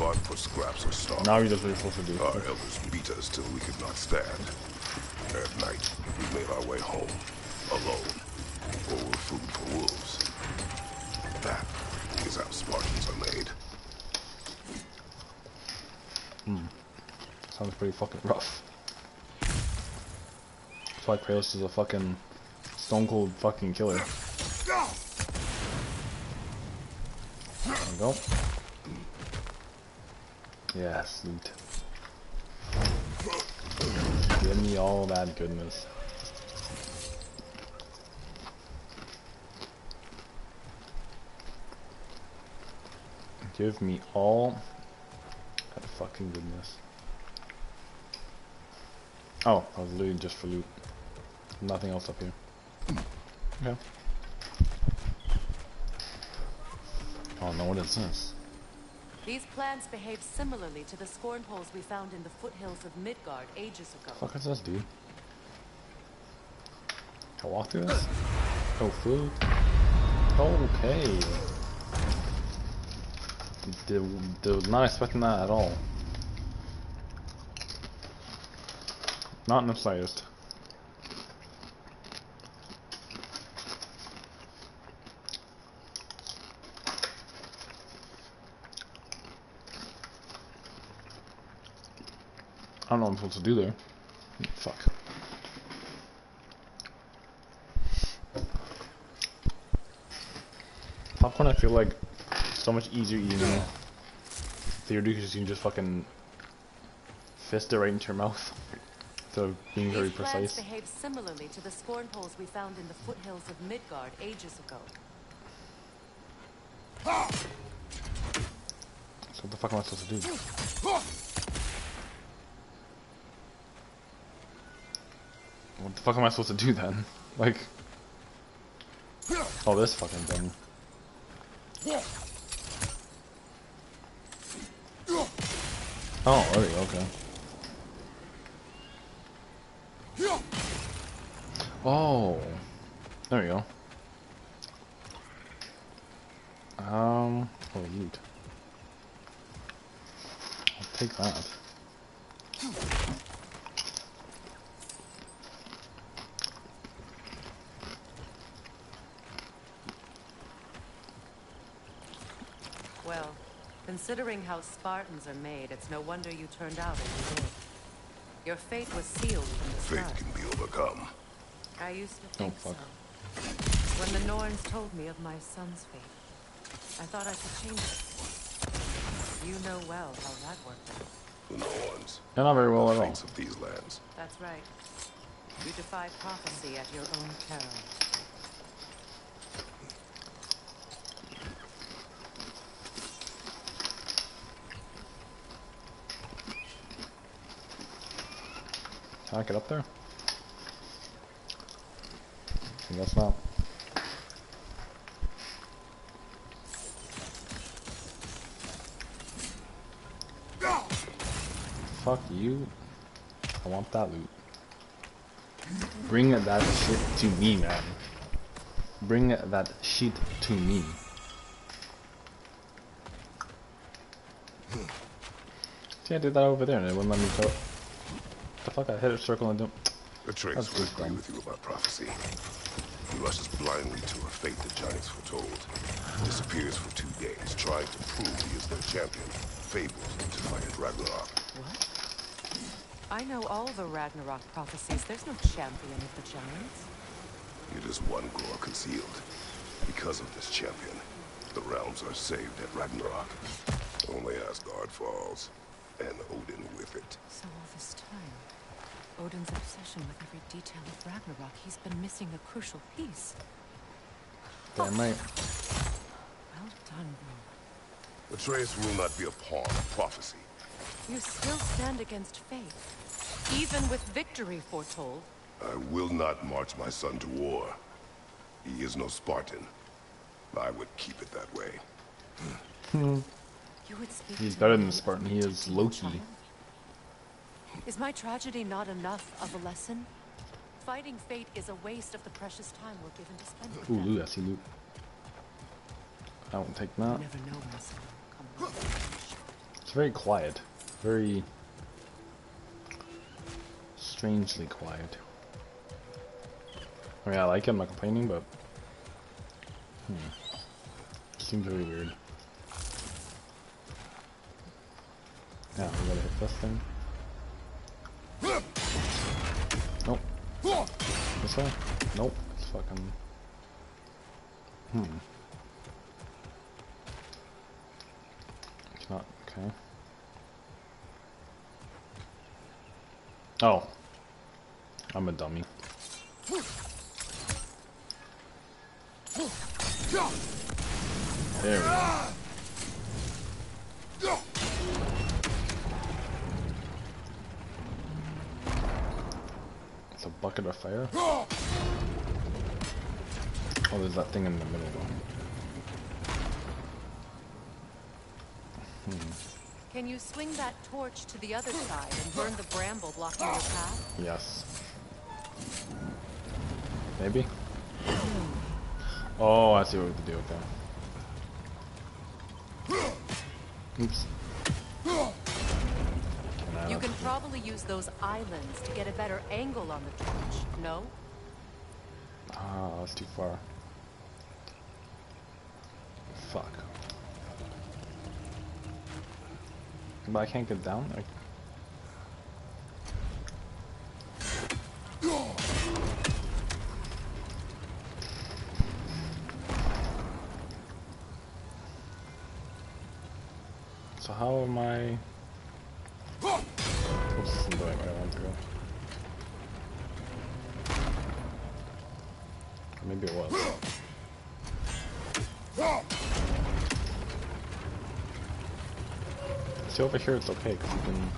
fought for scraps or starved. Now he does what you're supposed to do. Our elders beat us till we could not stand. At night, we made our way home, alone, or were food for wolves. That is how Spartans are made. Hmm. Sounds pretty fucking rough. That's why Kratos is a fucking stone cold fucking killer. There we go. Yes, loot. Give me all that goodness. Give me all that fucking goodness. Oh, I was looting just for loot. Nothing else up here. Okay. Oh no, what is this? These plants behave similarly to the scorn poles we found in the foothills of Midgard ages ago. fuck is this, dude? Can I walk through this? Oh, food. Okay. Did, did not expecting that at all. Not in the slightest. Don't know what I'm supposed to do there. Fuck. Popcorn, I feel like so much easier eating. Theory, because you can just fucking fist it right into your mouth. So being very These plants precise. behave similarly to the scorn poles we found in the foothills of Midgard ages ago. So what the fuck am I supposed to do? the fuck am I supposed to do then? Like... Oh, this fucking thing. Oh, there you go, okay. Oh, there you go. Um, oh, loot. I'll take that. Well, considering how Spartans are made, it's no wonder you turned out as you did. Your fate was sealed from the Fate start. can be overcome. I used to Oh, think so. fuck. When the Norns told me of my son's fate, I thought I could change it. You know well how that worked out. The Norns. Yeah, not very well the at all. fates of these lands. That's right. You defy prophecy at your own peril. Can I get up there? I guess not. Fuck you. I want that loot. Bring that shit to me, man. Bring that shit to me. See, I did that over there and it wouldn't let me go. The fuck, I hit a circle and don't. Atreus That's will good agree with you about prophecy. He rushes blindly to a fate the giants foretold. Disappears for two days, trying to prove he is their champion. Fables to fight at Ragnarok. What? I know all the Ragnarok prophecies. There's no champion of the giants. It is one gore concealed. Because of this champion, the realms are saved at Ragnarok. Only Asgard falls, and Odin with it. So all this time, Odin's obsession with every detail of Ragnarok, he's been missing a crucial piece. Damn right. Well done, Rome. Atreus will not be a pawn of prophecy. You still stand against fate, even with victory foretold. I will not march my son to war. He is no Spartan. I would keep it that way. You He's better me than Spartan. He is a Loki. Child? Is my tragedy not enough of a lesson? Fighting fate is a waste of the precious time we're given to spend with Ooh, them. loot, I see loot. I won't take that. never know when someone will come along. It's very quiet. Very strangely quiet. I mean, I like it, I'm not complaining, but hmm. seems very weird. Yeah, we gotta hit this thing. This way? Nope. It's fucking. Hmm. It's not okay. Oh. I'm a dummy. There we go. A bucket of fire. Oh, there's that thing in the middle though. Hmm. Can you swing that torch to the other side and burn the bramble blocking your path? Yes. Maybe? Oh, I see what we have to do with that. Oops. Probably use those islands to get a better angle on the torch, no? Ah, that's too far. Fuck. But I can't get down? I... So how am I... This isn't going where I want to go. Maybe it was. See over here, it's okay because you can.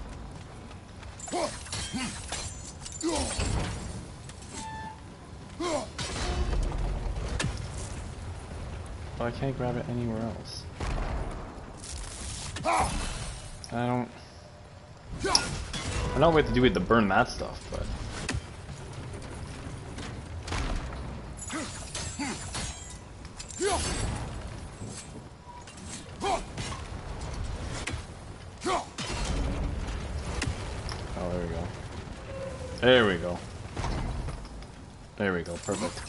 But I can't grab it anywhere else. I don't. I know what to do with to burn that stuff, but. Oh, there we go. There we go. There we go. Perfect.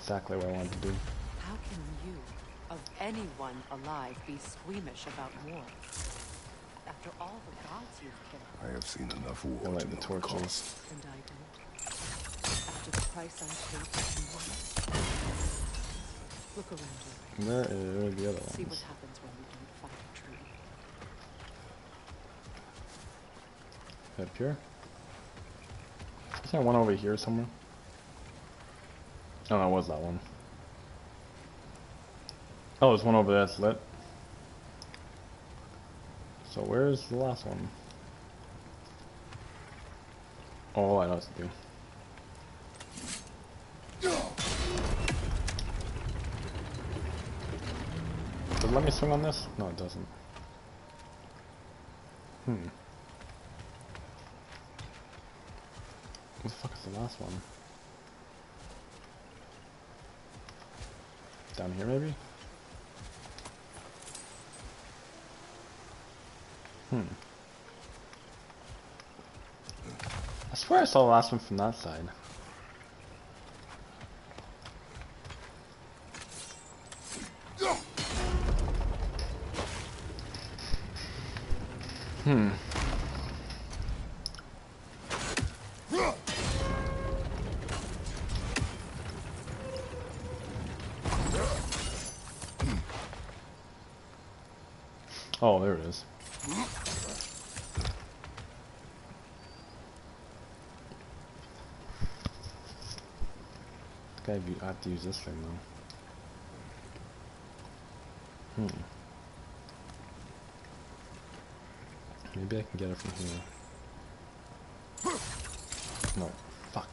Exactly what I wanted to do. How can you, of anyone alive, be squeamish about war? After all the gods you've killed, I have seen enough I war like to the the torches. and I don't. After the price I paid for you. Look around you. Where is where are the other See what happens when we don't fight a tree. Up here? Is there one over here somewhere? Oh, no, it was that one. Oh, there's one over there that's lit. So where's the last one? Oh, I know what to do. Does it let me swing on this? No, it doesn't. Hmm. What the fuck is the last one? Down here, maybe? Hmm. I swear I saw the last one from that side. Hmm. Oh, there it is. Okay, I have to use this thing though. Hmm. Maybe I can get it from here. No. Fuck.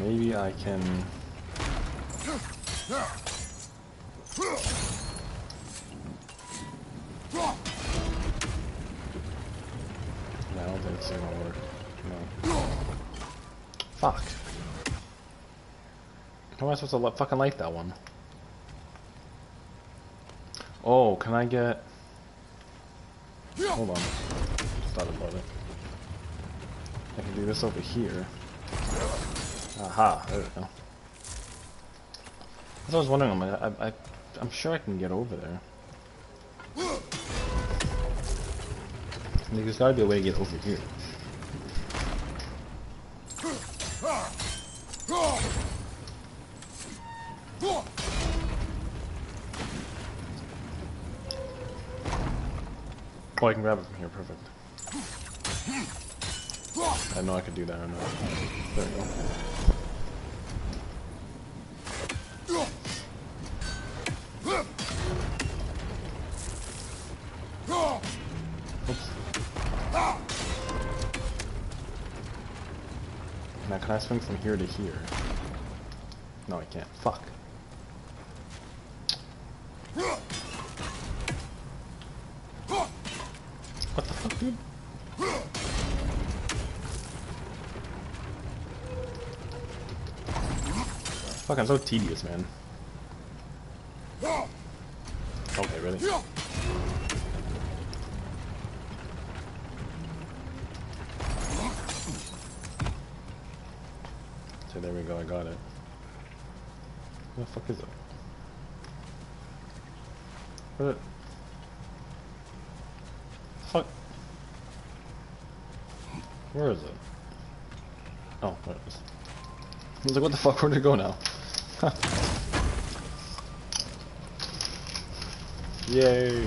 Maybe I can... Yeah, I don't think it's gonna work. No. Fuck. How am I supposed to fucking light that one? Oh, can I get... Hold on. Just thought about it. I can do this over here. Aha, there we go. I was wondering, I, I, I, I'm sure I can get over there. There's gotta be a way to get over here. Oh, I can grab it from here, perfect. I know I could do that or not. There we go. Swing from here to here? No, I can't. Fuck. What the fuck, dude? Fuck, I'm so tedious, man. Okay, really? So there we go, I got it. Where the fuck is it? Where the... Fuck. Where is it? Oh, there it is. I was like, what the fuck, where did it go now? Yay!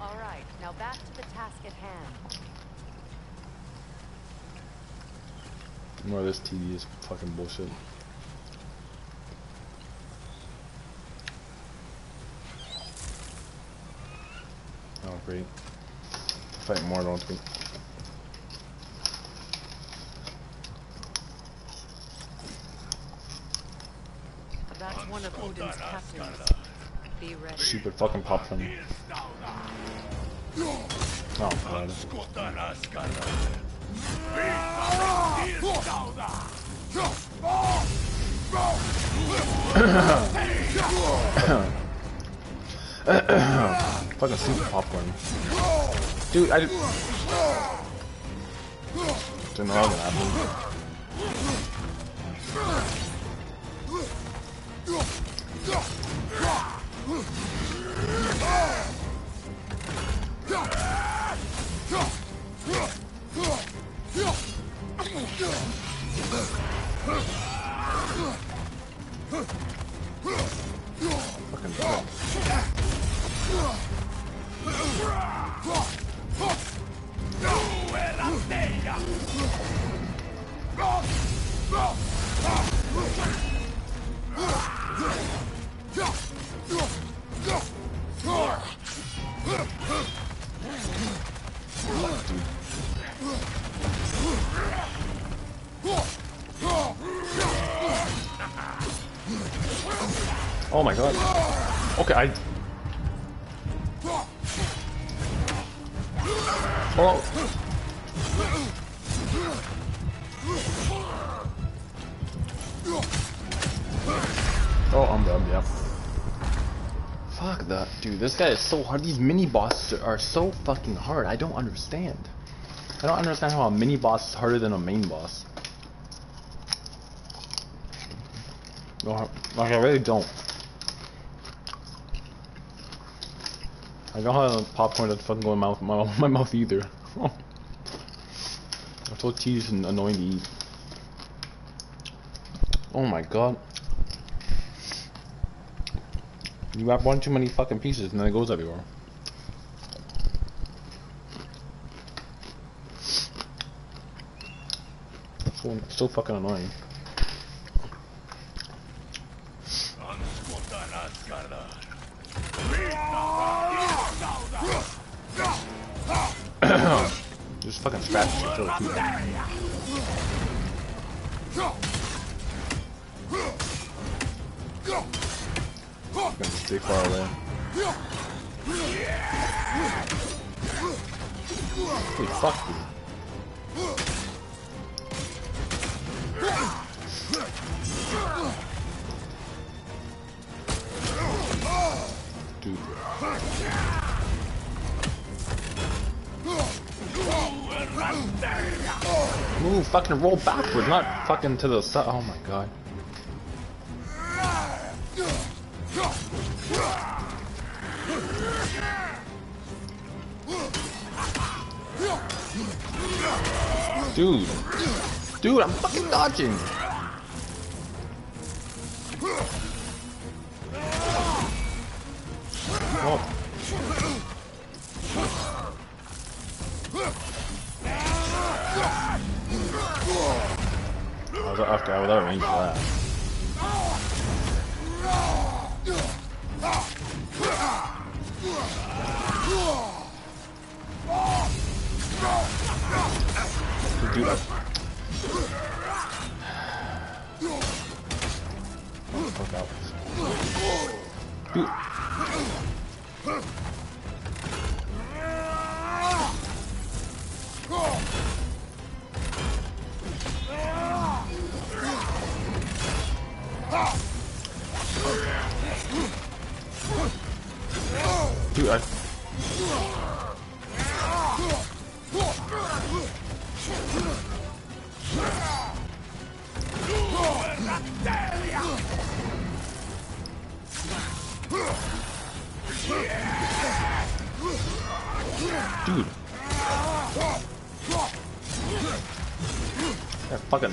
All right, now back to the task at hand. More of this tedious fucking bullshit. Oh, great. Fight more, don't we? That's one of Odin's captains. Be ready. Stupid fucking pop them. Oh, God. Fucking super popcorn. Dude, I didn't... Know that was gonna happen. Guy is so hard. These mini bosses are so fucking hard. I don't understand. I don't understand how a mini boss is harder than a main boss. Like I really don't. I don't have popcorn that's fucking going in my mouth, my, my mouth either. I'm so tedious and annoying to eat. Oh my god. You have one too many fucking pieces and then it goes everywhere. So, so fucking annoying. Fucking roll backwards, not fucking to the side. Oh my god. Dude. Dude, I'm fucking dodging.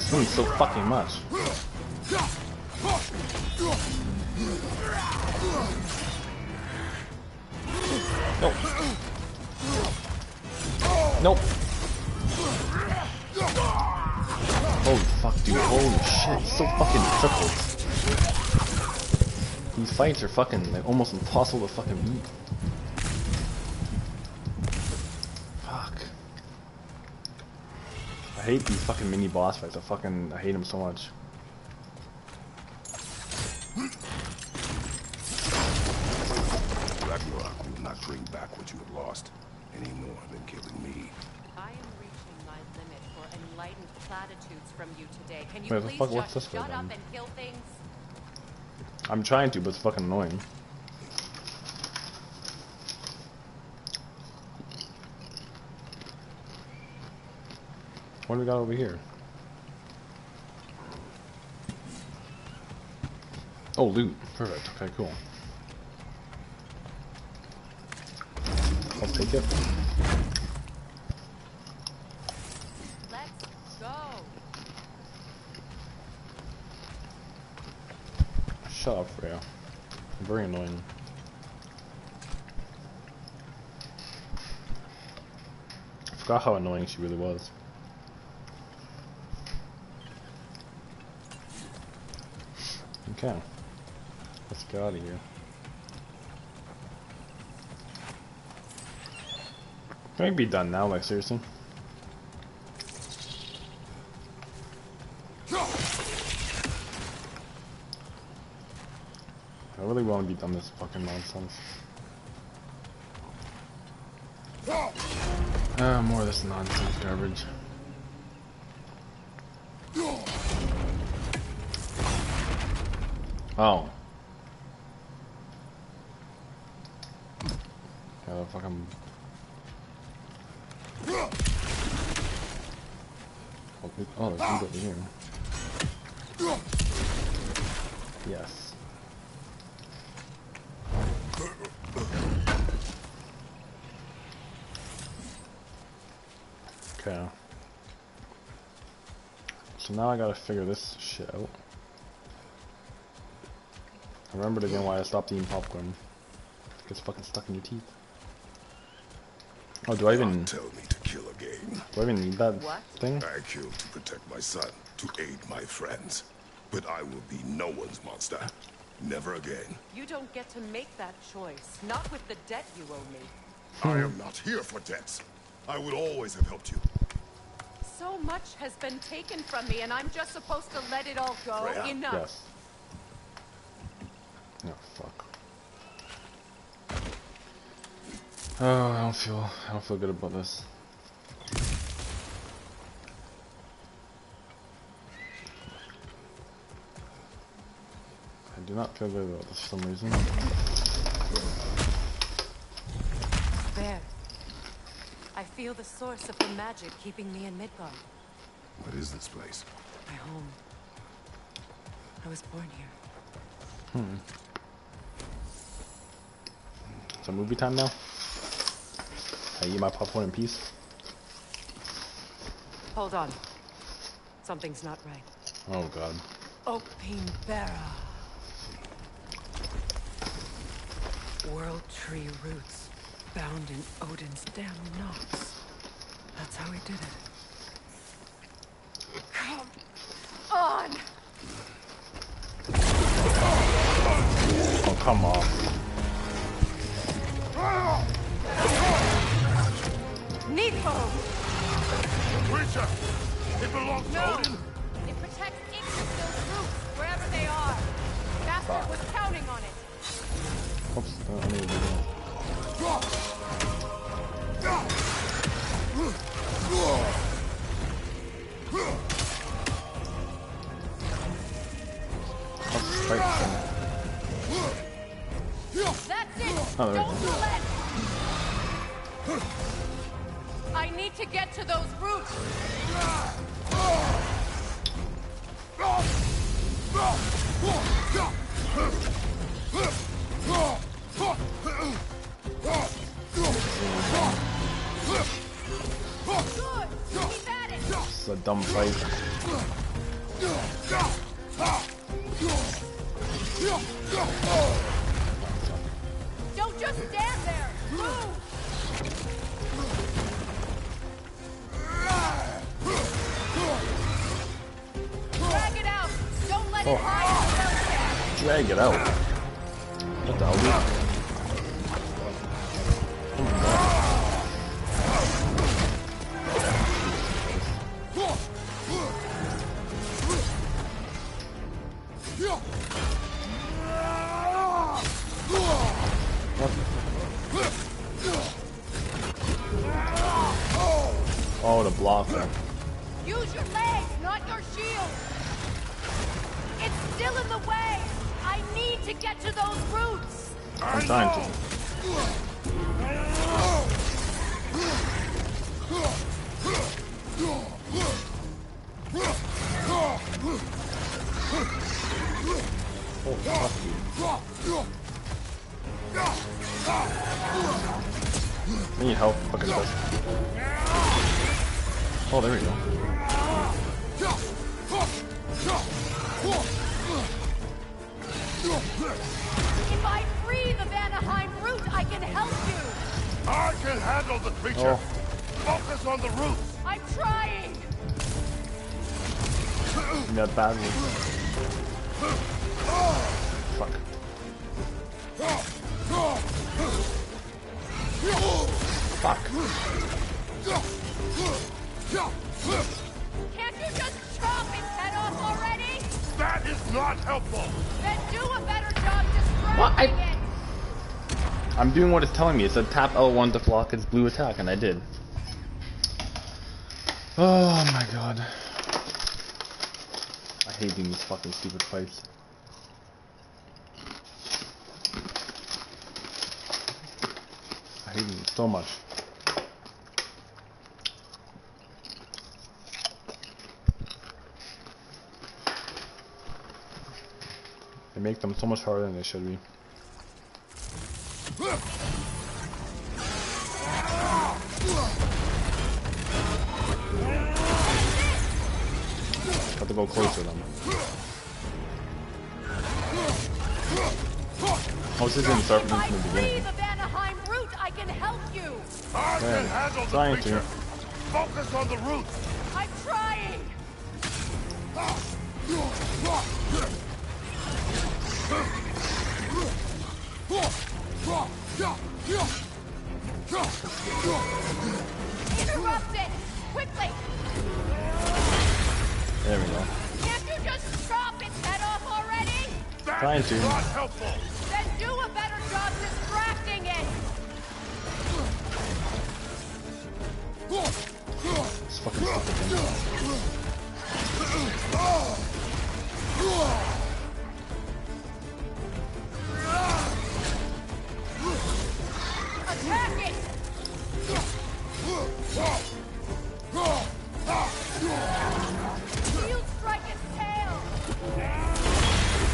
Swings so fucking much. Nope. Nope. Holy fuck, dude. Holy shit. So fucking difficult. These fights are fucking like almost impossible to fucking beat. Fuck. I hate these fucking mini boss fights. I fucking I hate them so much. Ragnarok will not bring back what you have lost, any more than killing me. I am reaching my limit for enlightened platitudes from you today. Can you Wait, the please fuck- what's just this way shut up and kill things? I'm trying to, but it's fucking annoying. What do we got over here? Oh, loot. Perfect. Okay, cool. I'll take it. Let's go. Shut up, Freya. Very annoying. I forgot how annoying she really was. Okay. Let's get out of here. Can we be done now, like seriously? I really want to be done this fucking nonsense. Ah, more of this nonsense garbage. Oh. Gotta fucking. Oh, oh, there's loot over here. Yes. Okay. So now I gotta figure this shit out. I remembered again why I stopped eating popcorn. It gets fucking stuck in your teeth. Oh, do I even Don't tell me to kill again. do I even need that What? thing? I killed to protect my son, to aid my friends. But I will be no one's monster. Never again. You don't get to make that choice. Not with the debt you owe me. I am not here for debts. I would always have helped you. So much has been taken from me, and I'm just supposed to let it all go. Freya. Enough. Yes. Oh fuck. Oh, I don't feel I don't feel good about this. I do not feel good about this for some reason. There. I feel the source of the magic keeping me in Midgard. What is this place? My home. I was born here. Hmm. So movie time now. I eat my popcorn in peace. Hold on. Something's not right. Oh god. Barra. World tree roots bound in Odin's damn knots. That's how he did it. Come on! Oh come on. This is a dumb fight. Don't just stand there! Move! Drag it out! Don't let it oh. hide! Drag it out. What the hell, I'm trying to. Doing what it's telling me. It said tap L1 to block its blue attack, and I did. Oh my god. I hate doing these fucking stupid fights. I hate them so much. They make them so much harder than they should be. Have to go closer then. Oh, this isn't start from the beginning. I can help you. I can handle trying the creature. to. Focus on the root. I'm trying. Interrupt it! Quickly! There we go. Can't you just chop its head off already? That Trying to. not helpful. Then do a better job distracting it! It's fucking stupid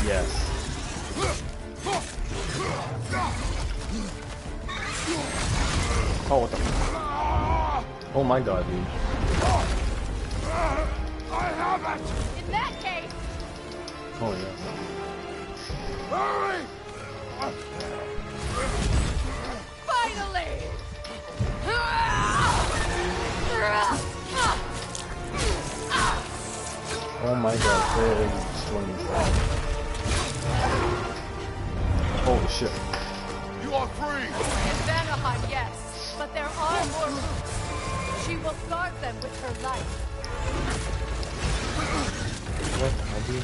Yes. Oh, what the? Oh my god, dude. I have it. In that case, Oh yes. Hurry. Finally! Oh my god, it is destroying me. Holy shit. You are free. In Vanaheim, yes, but there are more roots. She will guard them with her life. What the hell, dude?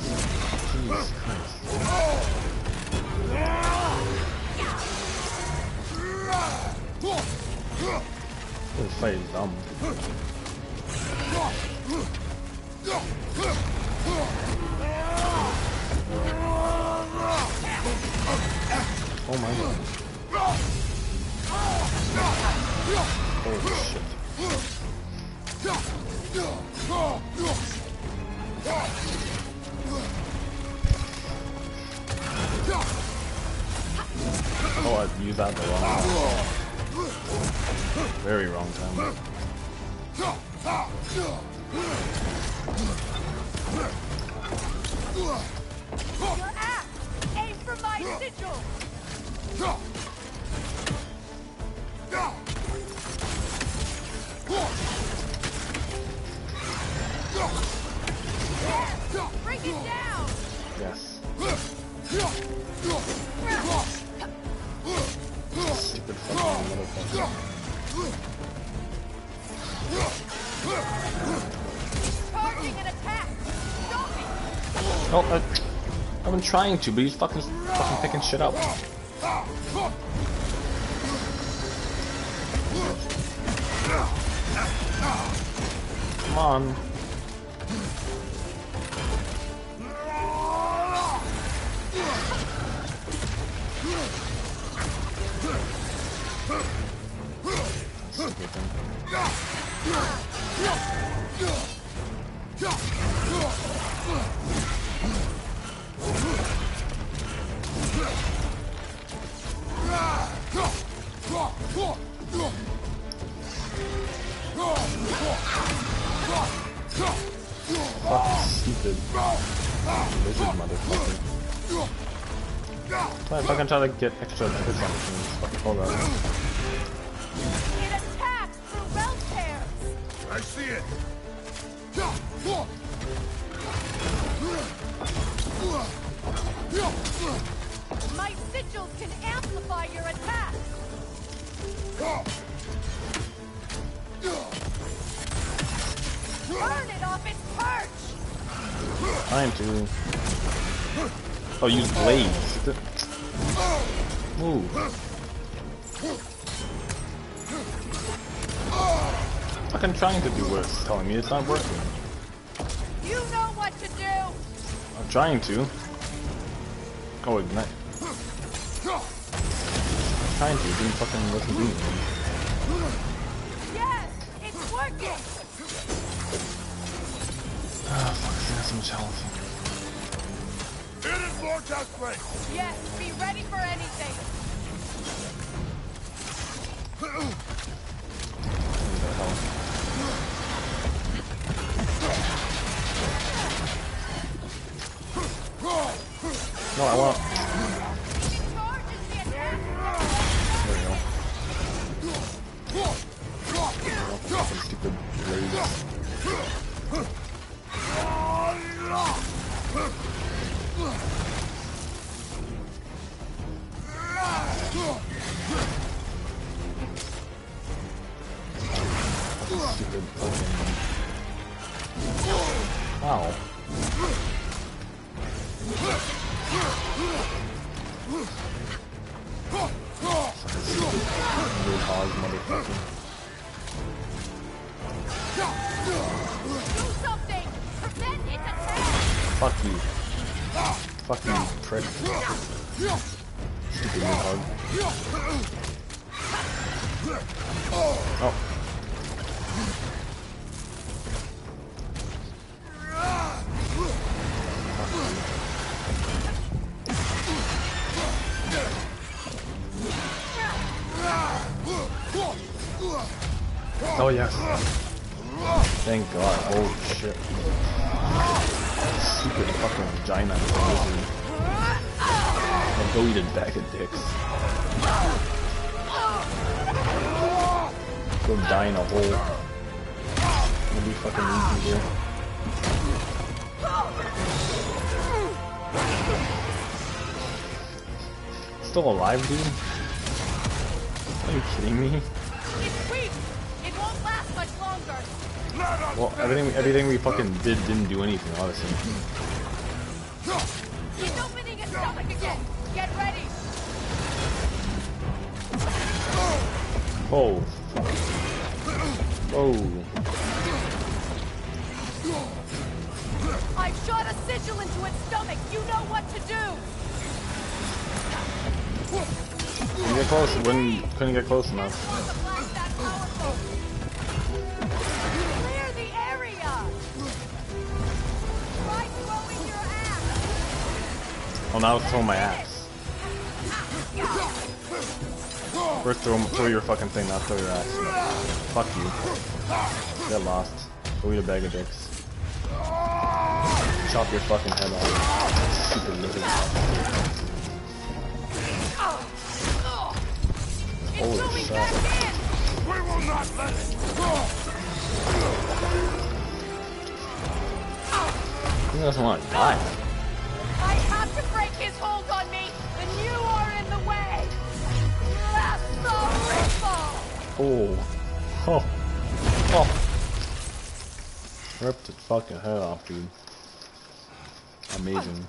Jesus Christ. Oh my god. Holy shit. I used that the wrong Very wrong time. Aim for my sigil! Oh, I, I've been trying to, but he's fucking fucking picking shit up. Come on. Stupid thing. Fucking stupid lizard motherfucker. Why fucking try to get extra hits on this? Fucking hold on. I see it. My sigils can amplify your attack. Burn it off its perch. Trying to. Oh, use blades. Move. Fucking trying to do what it's telling me. It's not working. You know what to do. I'm trying to. Oh, ignite. trying to. Didn't fucking listen to me. Yes, it's working. Ah, fuck. I got so much health. Hit it, Vortex Blade! Yes, be ready for anything. What the hell? No, I Oh yes. Thank God. Holy shit. Stupid fucking vagina go eat a bag of dicks. Go die in a hole. It'll be fucking easy here. Still alive, dude? Are you kidding me? Everything everything we fucking did didn't do anything, honestly. He's opening his stomach again. Get ready. Oh. Oh. I've shot a sigil into its stomach. You know what to do. Couldn't get close. Wouldn't couldn't get close enough. Axe. Oh, now it's throwing my axe. First throw, throw your fucking thing, not throw your axe. Fuck you. Get lost. Go eat a bag of dicks. Chop your fucking head off. Stupid lizard. Holy shit. back in. We will not let it He doesn't want to die. Oh. Oh. Oh. Ripped its fucking head off, dude. Amazing.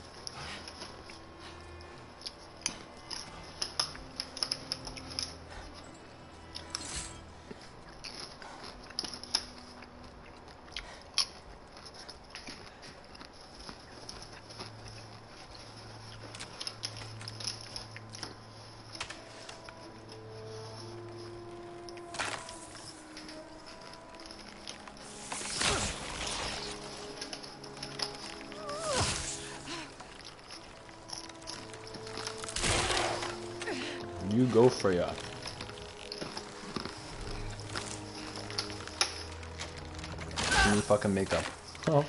Fucking makeup. Oh.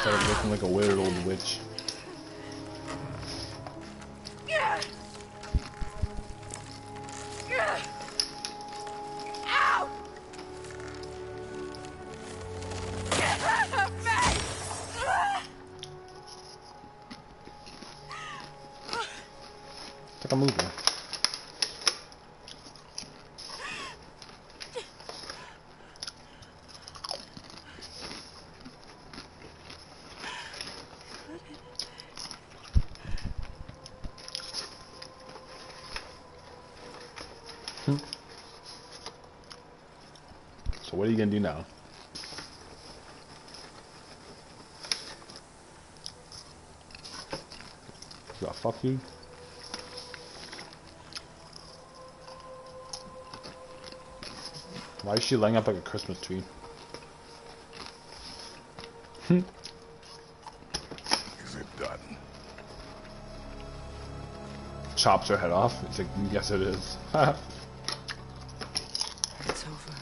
Started looking like a weird old witch. You now? Got fuck you? Why is she laying up like a Christmas tree? Is it done? Chops her head off. It's like, yes it is. It's over.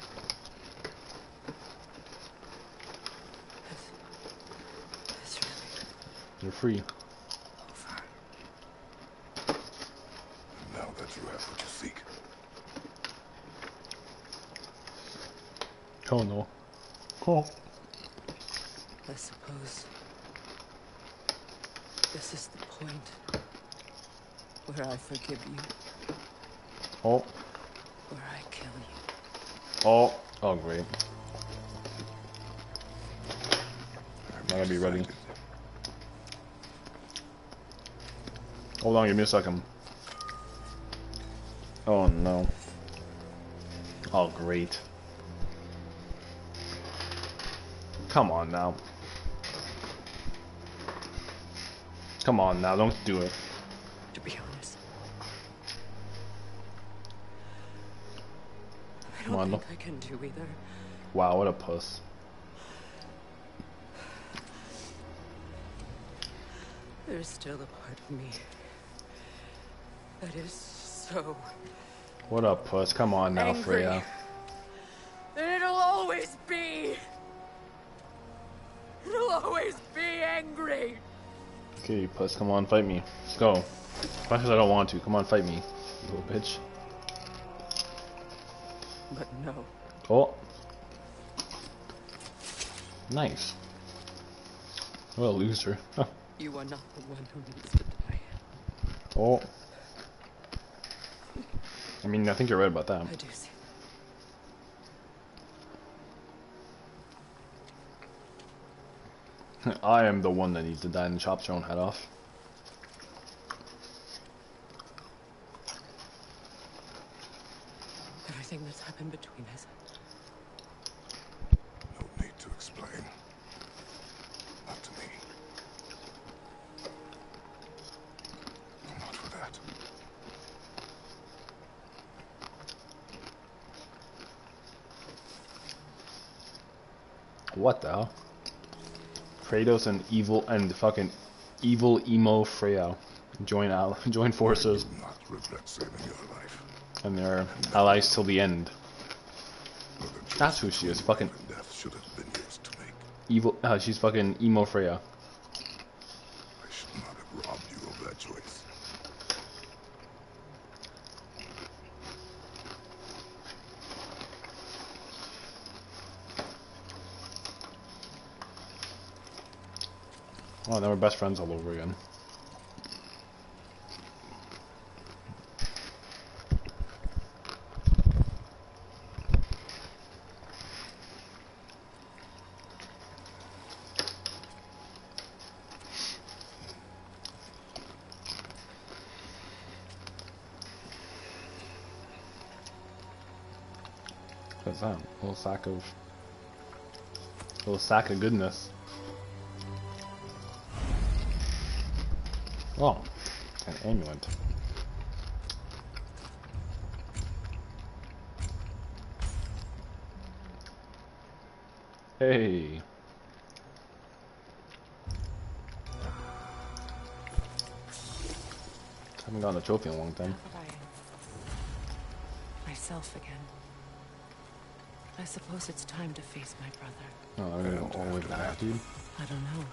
It's, it's really You're free. Now that you have what you seek, Oh no. Cool. I suppose this is the point where I forgive you, Oh. where I kill you. Oh. Oh great. I gotta be ready. Hold on, give me a second. Oh no. Oh great. Come on now. Come on now, don't do it. To be honest, I don't on, think. I can do either. Wow, what a puss. There's still a part of me that is so What up, puss. Come on now, Angry. Freya. that it'll always be. It'll always be angry. Okay, puss, come on, fight me. Let's go. As much as I don't want to, come on, fight me. You little bitch. But no, Oh. Nice. What a loser. you are not the one who needs to die. oh. I mean, I think you're right about that. I do see. I am the one that needs to die and chops your own head off. Everything that's happened between us. no need to explain. Not to me. Not for that. What the hell? Kratos and evil and fucking evil emo Freya join al join forces not regret saving your life. and they're allies till the end. That's who she is, fucking- death should have been yours to make. Evil. Uh, she's fucking emo Freya. I should not have robbed you of that choice. Oh, now we're best friends all over again. What's that? A little sack of... A little sack of goodness. Oh, an amulet. Hey. Haven't gotten a trophy in a long time. Myself again. I suppose it's time to face my brother. Oh, I'm gonna go all the way back, dude. I don't know.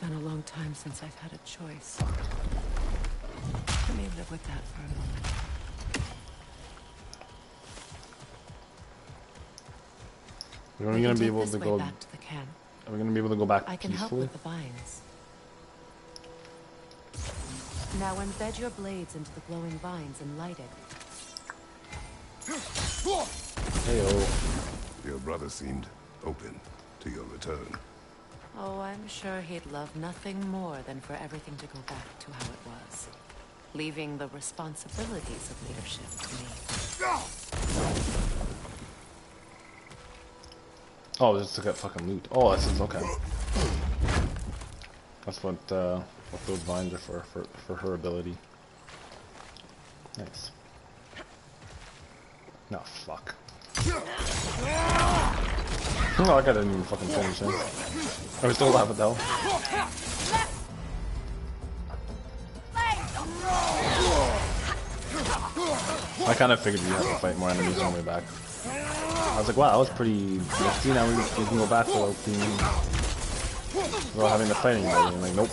It's been a long time since I've had a choice. Let me live with that for a moment. Are we We gonna be able to go? back to the camp. Are we gonna be able to go back I can help with the vines. Now embed your blades into the glowing vines and light it. Heyo. Your brother seemed open to your return. Oh, I'm sure he'd love nothing more than for everything to go back to how it was. Leaving the responsibilities of leadership to me. Oh, just to get fucking loot. Oh, this is okay. That's what uh, what those vines are for, for for her ability. Nice. No, fuck. Oh, I gotta even fucking finish him. Are we still with though? I kind of figured we had to fight more enemies on the way back. I was like, wow, that was pretty nifty. Now we, can go back without being, without having to fight anybody. I'm like, nope.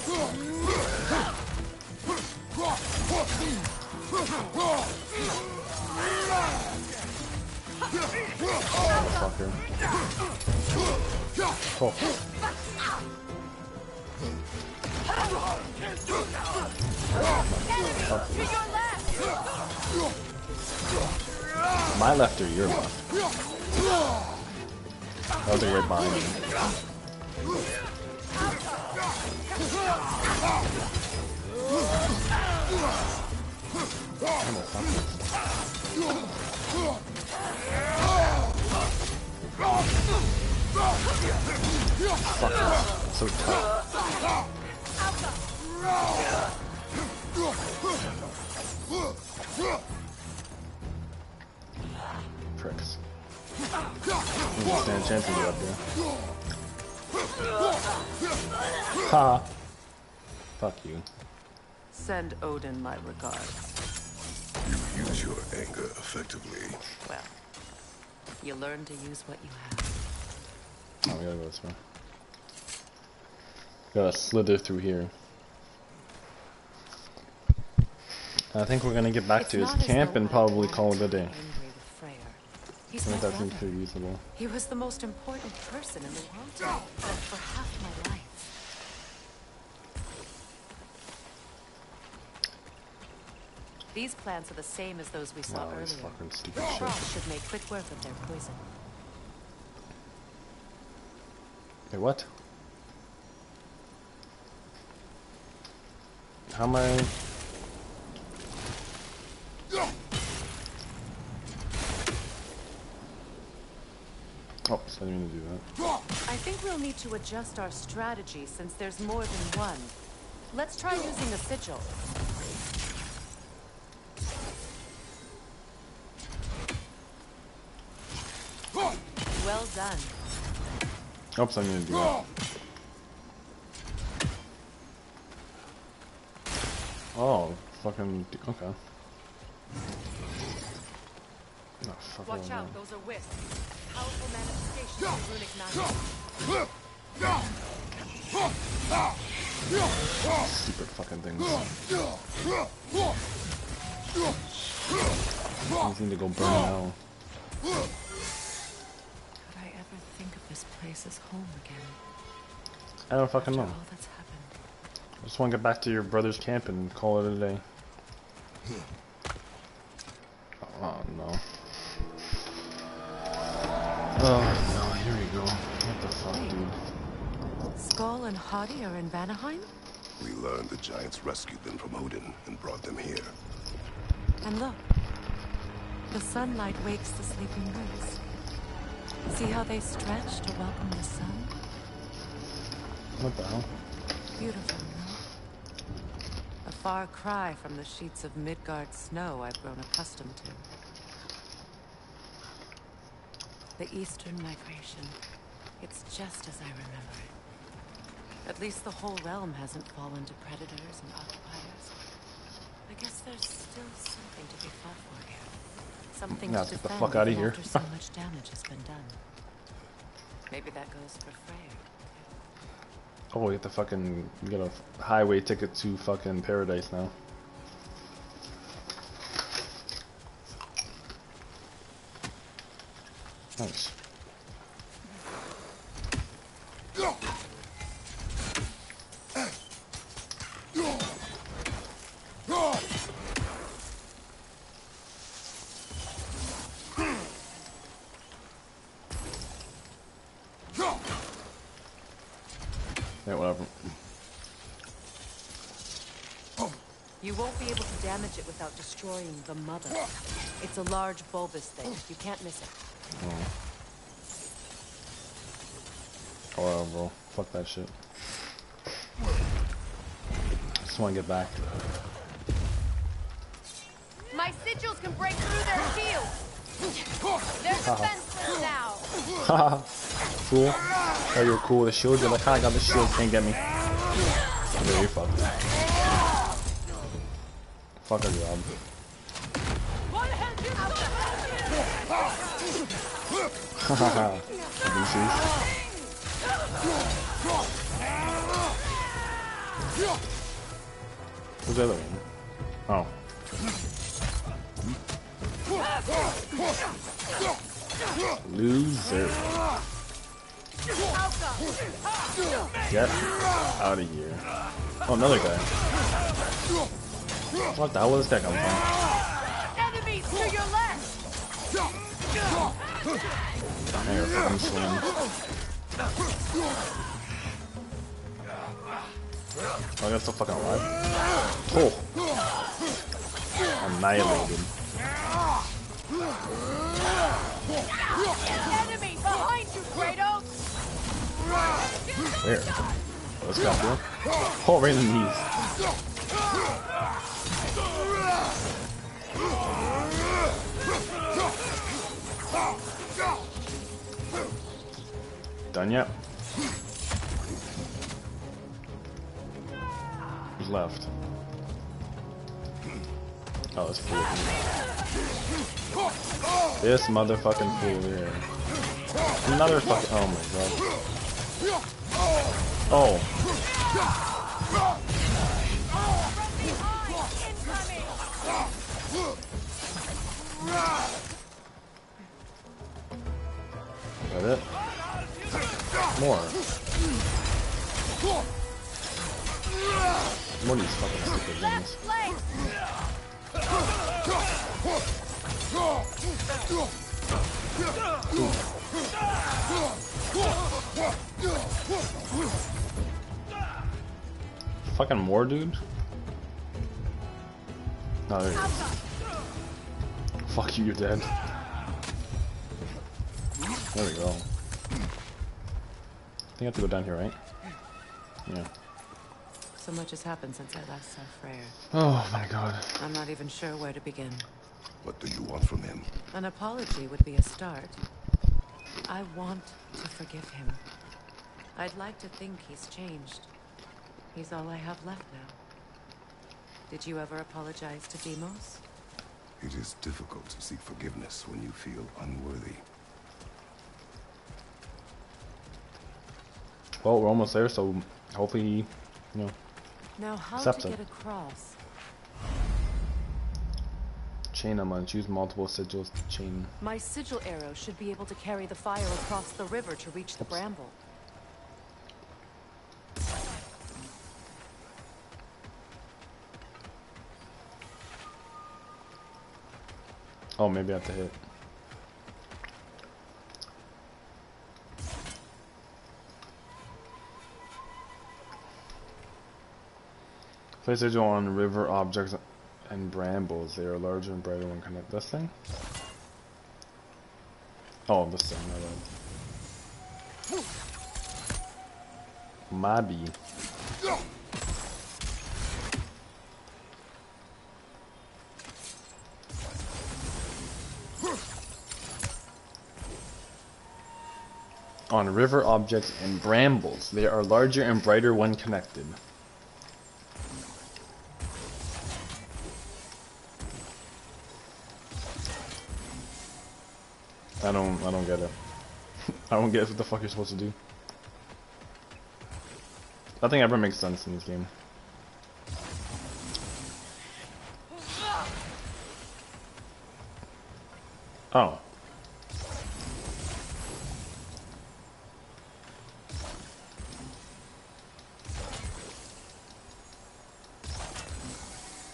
Motherfucker. Oh. My left or your left? That was a behind me. Fuck, so tough. Send Odin my regards. You use your anger effectively. Well, you learn to use what you have. Oh, we gotta go this way. Gotta slither through here. I think we're gonna get back It's to his camp and probably call it a day. angry with Freyr. He's I think my that seems brother. pretty reasonable. He was the most important person in the world to for half my life. These plants are the same as those we saw this earlier. fucking stupid shit. Frost should make quick work of their poison. Wait, what? How am I... Oh, so I didn't do that. I think we'll need to adjust our strategy since there's more than one. Let's try using a sigil. Well done. Oops, I mean to do that. Oh, fucking... Okay. Oh, fuck Watch out, those are wisps. Powerful manifestations of runic magic. Stupid fucking things. These need to go burn hell. Place as home again? I don't fucking After know. all that's happened. I just want to get back to your brother's camp and call it a day. Hmm. Oh no. Oh no, here we go. What the fuck, dude? Skull and Hadi are in Vanaheim? We learned the giants rescued them from Odin and brought them here. And look. The sunlight wakes the sleeping roots. See how they stretch to welcome the sun? What the hell? Beautiful, no? A far cry from the sheets of Midgard snow I've grown accustomed to. The eastern migration. It's just as I remember it. At least the whole realm hasn't fallen to predators and occupiers. I guess there's still something to be fought for here. Something Now to get the fuck out of here. so much damage has been done. Maybe that goes for Freyr. Oh, we get the fucking we get a highway ticket to fucking paradise now. Nice. It without destroying the mother. It's a large bulbous thing. You can't miss it. Whatever, bro. Fuck that shit. Just want to get back. My sigils can break through their shields. They're defenseless now. Haha. Fool. Oh, you're cool with the shield. You're like, I got the shield. Can't get me. Yeah, you fucked. Fuck a job. Hahaha. Who's the other one? Oh. Loser. Get out of here. Oh, another guy. What the hell was this guy come from? Enemies to your left. There, fucking swim. Oh, got still fucking alive. Oh. Annihilated. Enemy behind you, Kratos. Where? What's got through? Oh, right in the knees. Done yet? Who's left? Oh, this fool. This motherfucking fool here. Another fucking. Oh my god. Oh. That it? More. More of these fucking stupid things. Fucking more, dude? No, there he is. Fuck you, you're dead. There we go. I think I have to go down here, right? Yeah. So much has happened since I last saw Freyr. Oh my god. I'm not even sure where to begin. What do you want from him? An apology would be a start. I want to forgive him. I'd like to think he's changed. He's all I have left now. Did you ever apologize to Deimos? It is difficult to seek forgiveness when you feel unworthy. Well, we're almost there, so hopefully, you know, Now, how Accepts to it. get across? chain them on. Choose multiple sigils to chain. My sigil arrow should be able to carry the fire across the river to reach the bramble. Oh, maybe I have to hit. Place sigil on river objects and brambles. They are larger and brighter when connected. This thing? Oh, this thing. My bad. Maybe. On river objects and brambles. They are larger and brighter when connected. I don't I don't get it. I don't get what the fuck you're supposed to do. Nothing ever makes sense in this game. Oh.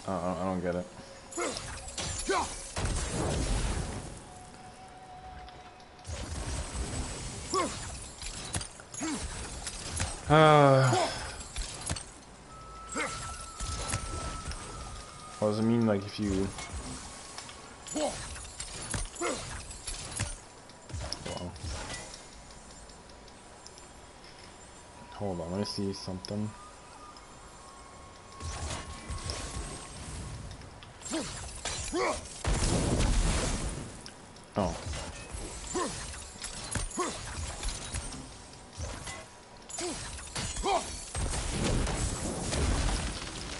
Uh don't, I don't get it. Uh, what does it mean, like, if you... Wow. Hold on, let me see something. Oh.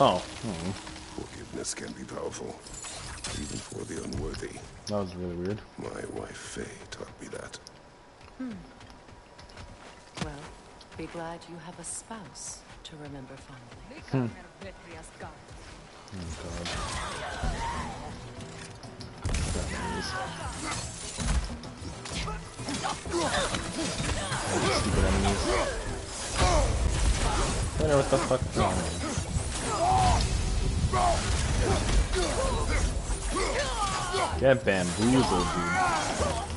Oh. Hmm. Forgiveness can be powerful, even for the unworthy. That was really weird. My wife Faye taught me that. Hmm. Well, be glad you have a spouse to remember fondly. Hmm. Oh god. Stupid enemies. I wonder what the fuck Get bamboozled, dude.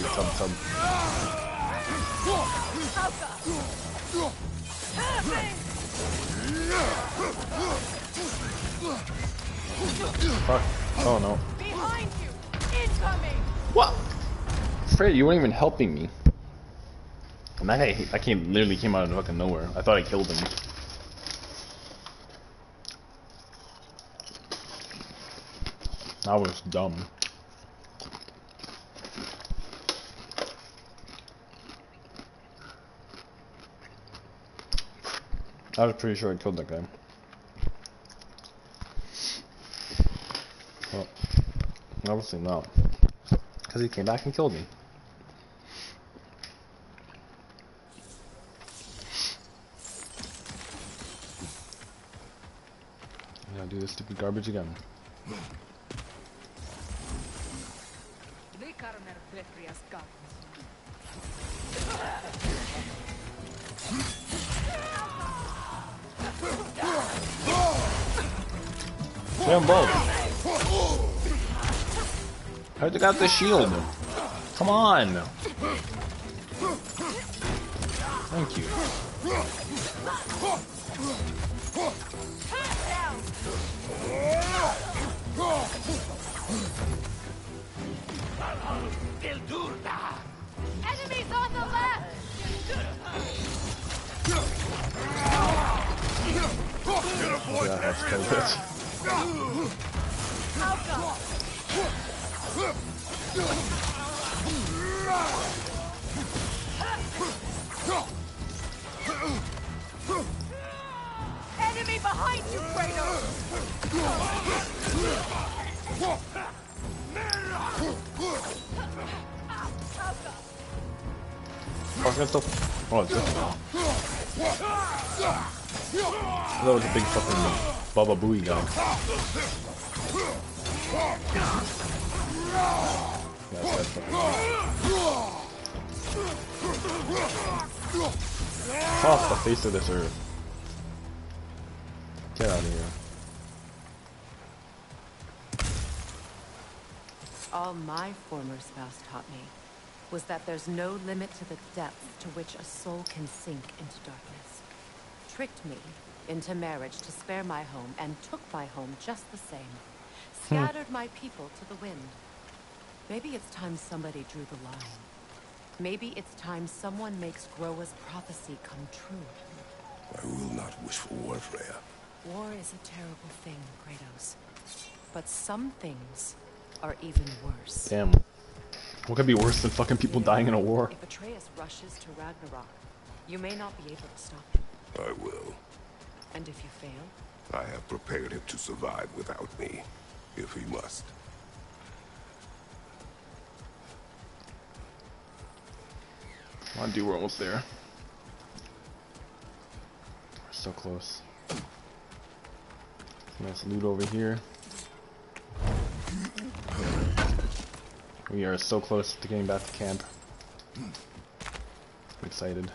Big tub tub. Fuck. Oh no. Behind you! Incoming! What? Fred, you weren't even helping me. And that guy, that came literally came out of fucking nowhere. I thought I killed him. That was dumb. I was pretty sure I killed that guy. Well, obviously not. Because he came back and killed me. Yeah, do this stupid garbage again. Them both. How'd they got the shield? Come on. Thank you. Enemies on the left! Yeah, that's kill this. Enemy behind you, Kratos! Still. Oh. That was a big fucking Baba Booey. Off the face of this earth. Get out of here. All my former spouse taught me was that there's no limit to the depth to which a soul can sink into darkness. Tricked me into marriage to spare my home and took my home just the same. Hmm. Scattered my people to the wind. Maybe it's time somebody drew the line. Maybe it's time someone makes Groa's prophecy come true. I will not wish for war, Freya. War is a terrible thing, Kratos. But some things are even worse. Damn. What could be worse than fucking people dying in a war? If Atreus rushes to Ragnarok, you may not be able to stop him. I will. And if you fail, I have prepared him to survive without me, if he must. Come on, dude, we're almost there. We're so close. Nice loot over here. We are so close to getting back to camp. I'm excited.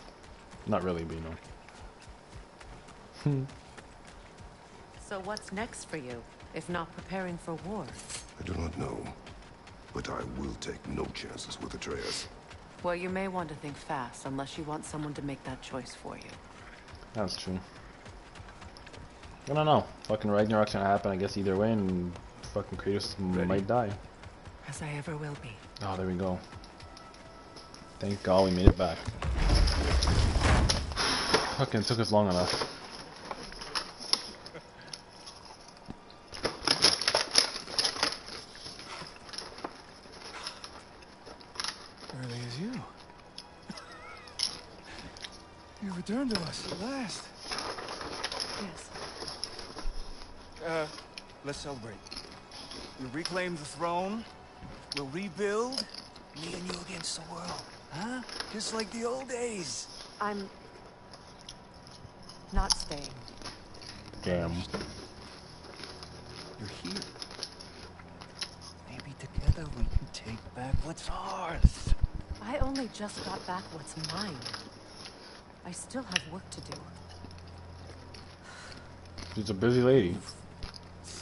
Not really, but you know. So what's next for you, if not preparing for war? I do not know, but I will take no chances with Atreus. Well, you may want to think fast, unless you want someone to make that choice for you. That's true. I don't know. Fucking Ragnarok's gonna happen, I guess, either way, and fucking Kratos might die. As I ever will be. Oh, there we go. Thank God we made it back. Fucking took us long enough. Early as you. You returned to us at last. Yes. Uh, let's celebrate. We reclaim the throne. We'll rebuild. Me and you against the world. Huh? Just like the old days. I'm... not staying. Damn. You're here. Maybe together we can take back what's ours. I only just got back what's mine. I still have work to do. She's a busy lady.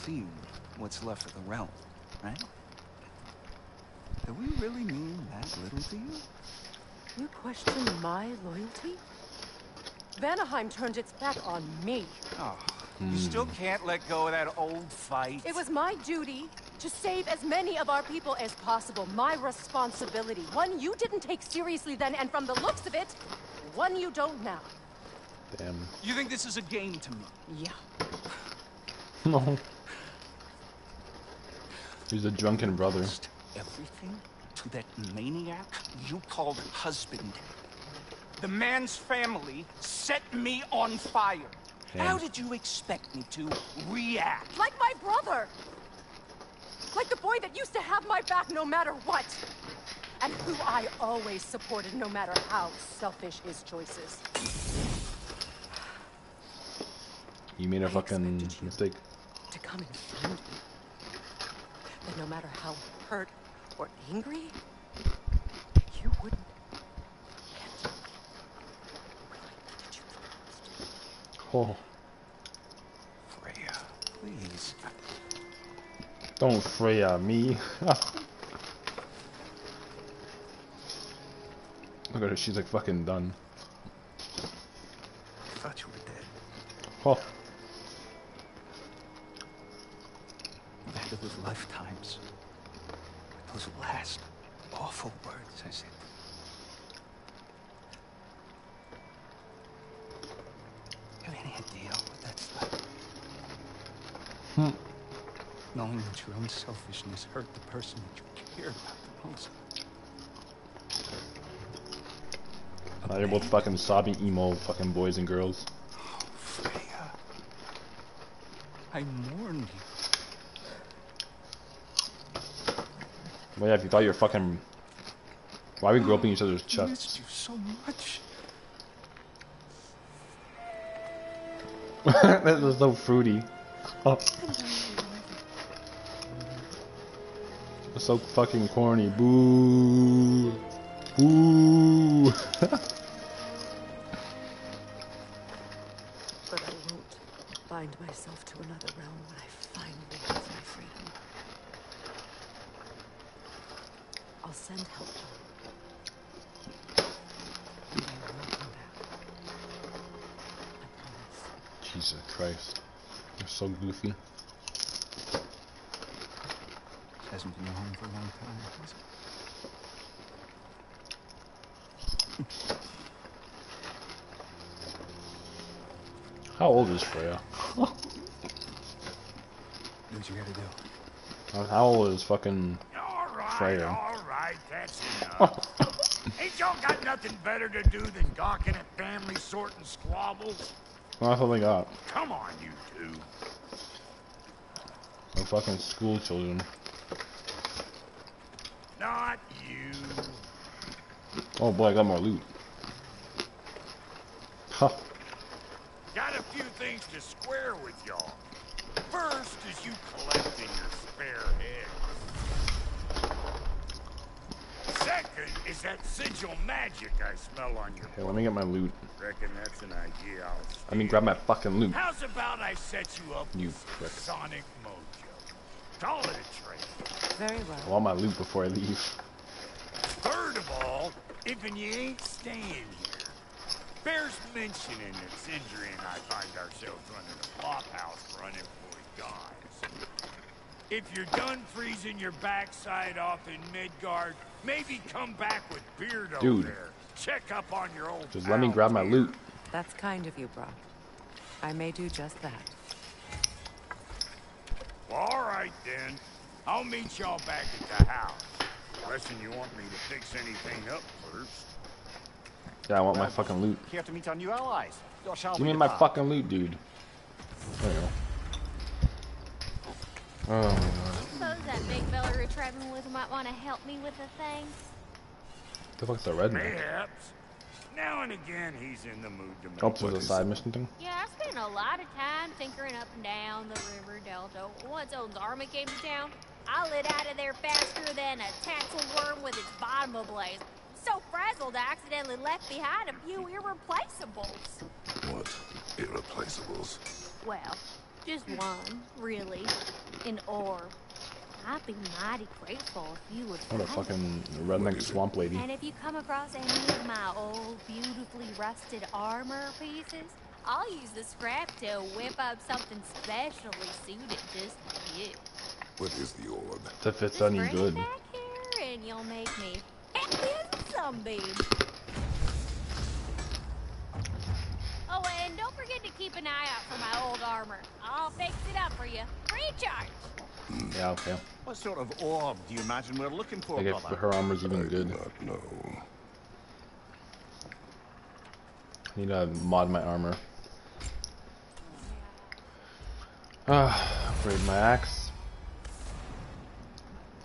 Seen what's left of the realm, right? Do we really mean that little to you? You question my loyalty? Vanaheim turned its back on me. Oh, you hmm. still can't let go of that old fight? It was my duty to save as many of our people as possible. My responsibility. One you didn't take seriously then, and from the looks of it, one you don't now. Damn. You think this is a game to me? Yeah. No. He's a drunken brother. Everything to that maniac you called husband. The man's family set me on fire. Damn. How did you expect me to react? Like my brother! Like the boy that used to have my back no matter what! And who I always supported no matter how selfish his choices. You made a I fucking mistake. To come and find me. That no matter how hurt or angry, you wouldn't get me. Did you first? Oh, Freya, please. don't Freya me. Look at her, she's like fucking done. I thought you were dead. Oh, Back to those lifetimes. Those last awful words I said. Have any idea what that's like? Hmm. Knowing that your own selfishness hurt the person that you care about the most. now you're both fucking sobby emo fucking boys and girls. Freya. I mourned you. Well, yeah, if you thought you were fucking. Why are we groping each other's I chests? missed you so much. that was so fruity. Oh. So fucking corny. Boo. Boo. another realm when I finally have my freedom. I'll send help. And I will come back. I promise. Jesus Christ. You're so goofy. Hasn't been home for a long time. has it? How old is Freya? Do what you gotta do. How- How fucking. Right, Freya. all right. Ain't y'all got nothing better to do than gawking at family sorting squabbles? Well, That's all they got. Come on, you two. No fucking school children. Not you. Oh boy, I got more loot. Huh. Got a few things to square with y'all. First is you collecting your spare heads. Second is that sigil magic I smell on your Okay, let me get my loot. Reckon that's an idea I'll I mean, grab my fucking loot. How's about I set you up You with prick. Sonic Mojo? Call it a trade. Very I well. want my loot before I leave. Third of all, if you ain't staying here, bears mentioning that Sindri and I find ourselves running a flop house running for unemployed guys. If you're done freezing your backside off in Midgard, maybe come back with Beardo Dude. there. Check up on your old Just let me pal grab my loot. That's kind of you, Brok. I may do just that. Well, all right then. I'll meet y'all back at the house. Unless you want me to fix anything up first. Yeah, I want my fucking loot. Here to meet our new allies. Shall Give me my fucking loot, dude. There you go. Oh my god. Suppose that big fella you're traveling with might want to help me with a thing. The fuck's the red man? Perhaps. Now and again, he's in the mood to make so there's a side mission thing? Yeah, I spent a lot of time tinkering up and down the river delta. Once old army came to town, I lit out of there faster than a tassel worm with its bottom ablaze. So frazzled, I accidentally left behind a few irreplaceables. What? Irreplaceables. Well, just one, really. An orb. I'd be mighty grateful if you would What a fucking redneck swamp lady. And if you come across any of my old, beautifully rusted armor pieces, I'll use the scrap to whip up something specially suited just for you. What is the orb? If it's Just any bring good. it back here, and you'll make me happy as a sunbeam. Oh, and don't forget to keep an eye out for my old armor. I'll fix it up for you. Free charge. Yeah, okay. What sort of orb do you imagine we're looking for, Like if brother? her armor's I even do good. not know. I need to mod my armor. Ah, upgrade my axe.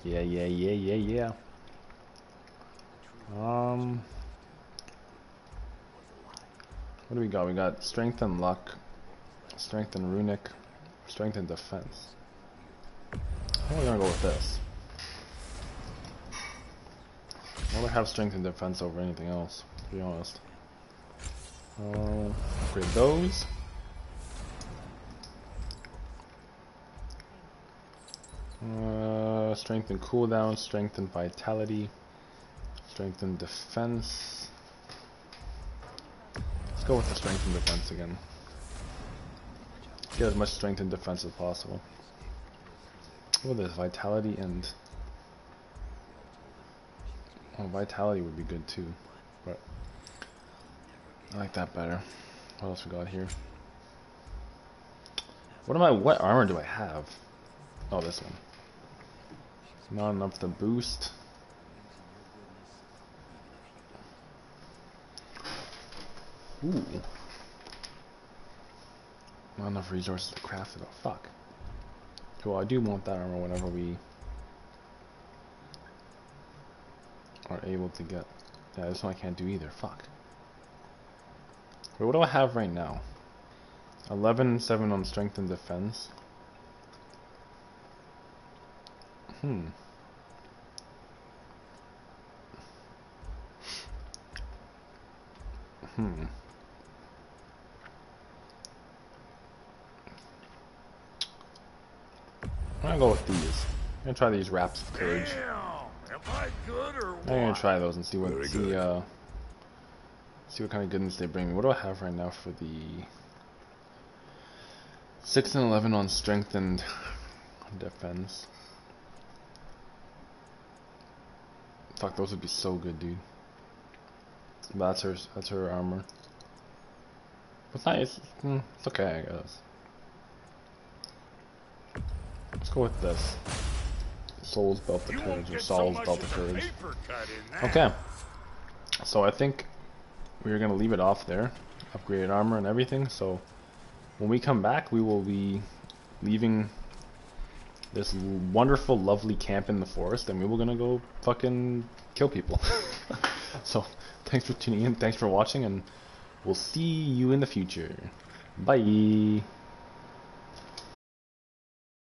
Yeah, yeah, yeah, yeah, yeah. Um, what do we got? We got strength and luck, strength and runic, strength and defense. I'm gonna go with this. I'd rather have strength and defense over anything else, to be honest. Uh, those. Uh, strength and cooldown, strength and vitality, strength and defense. Go with the strength and defense again. Get as much strength and defense as possible. Is this? Vitality and. Oh, vitality would be good too, but I like that better. What else we got here? What am I? What armor do I have? Oh, this one. Not enough to boost. Ooh. Not enough resources to craft it. Oh, fuck. Well, I do want that armor whenever we are able to get. Yeah, this one I can't do either. Fuck. Wait, what do I have right now? 11 and 7 on strength and defense. Hmm. Hmm. I'm gonna go with these. I'm gonna try these wraps of courage. Damn, am I good or what? I'm gonna try those and see what Very see good. uh see what kind of goodness they bring me. What do I have right now for the six and eleven on strength and defense? Fuck, those would be so good, dude. But that's her. That's her armor. It's nice. Mm, it's okay, I guess. Let's go with this. Soul's Belt the Courage or so Belt the Courage. paper cut in that. Okay. So I think we're gonna leave it off there. Upgraded armor and everything. So when we come back, we will be leaving this wonderful, lovely camp in the forest, and we were gonna go fucking kill people. so thanks for tuning in. Thanks for watching, and We'll see you in the future. Bye.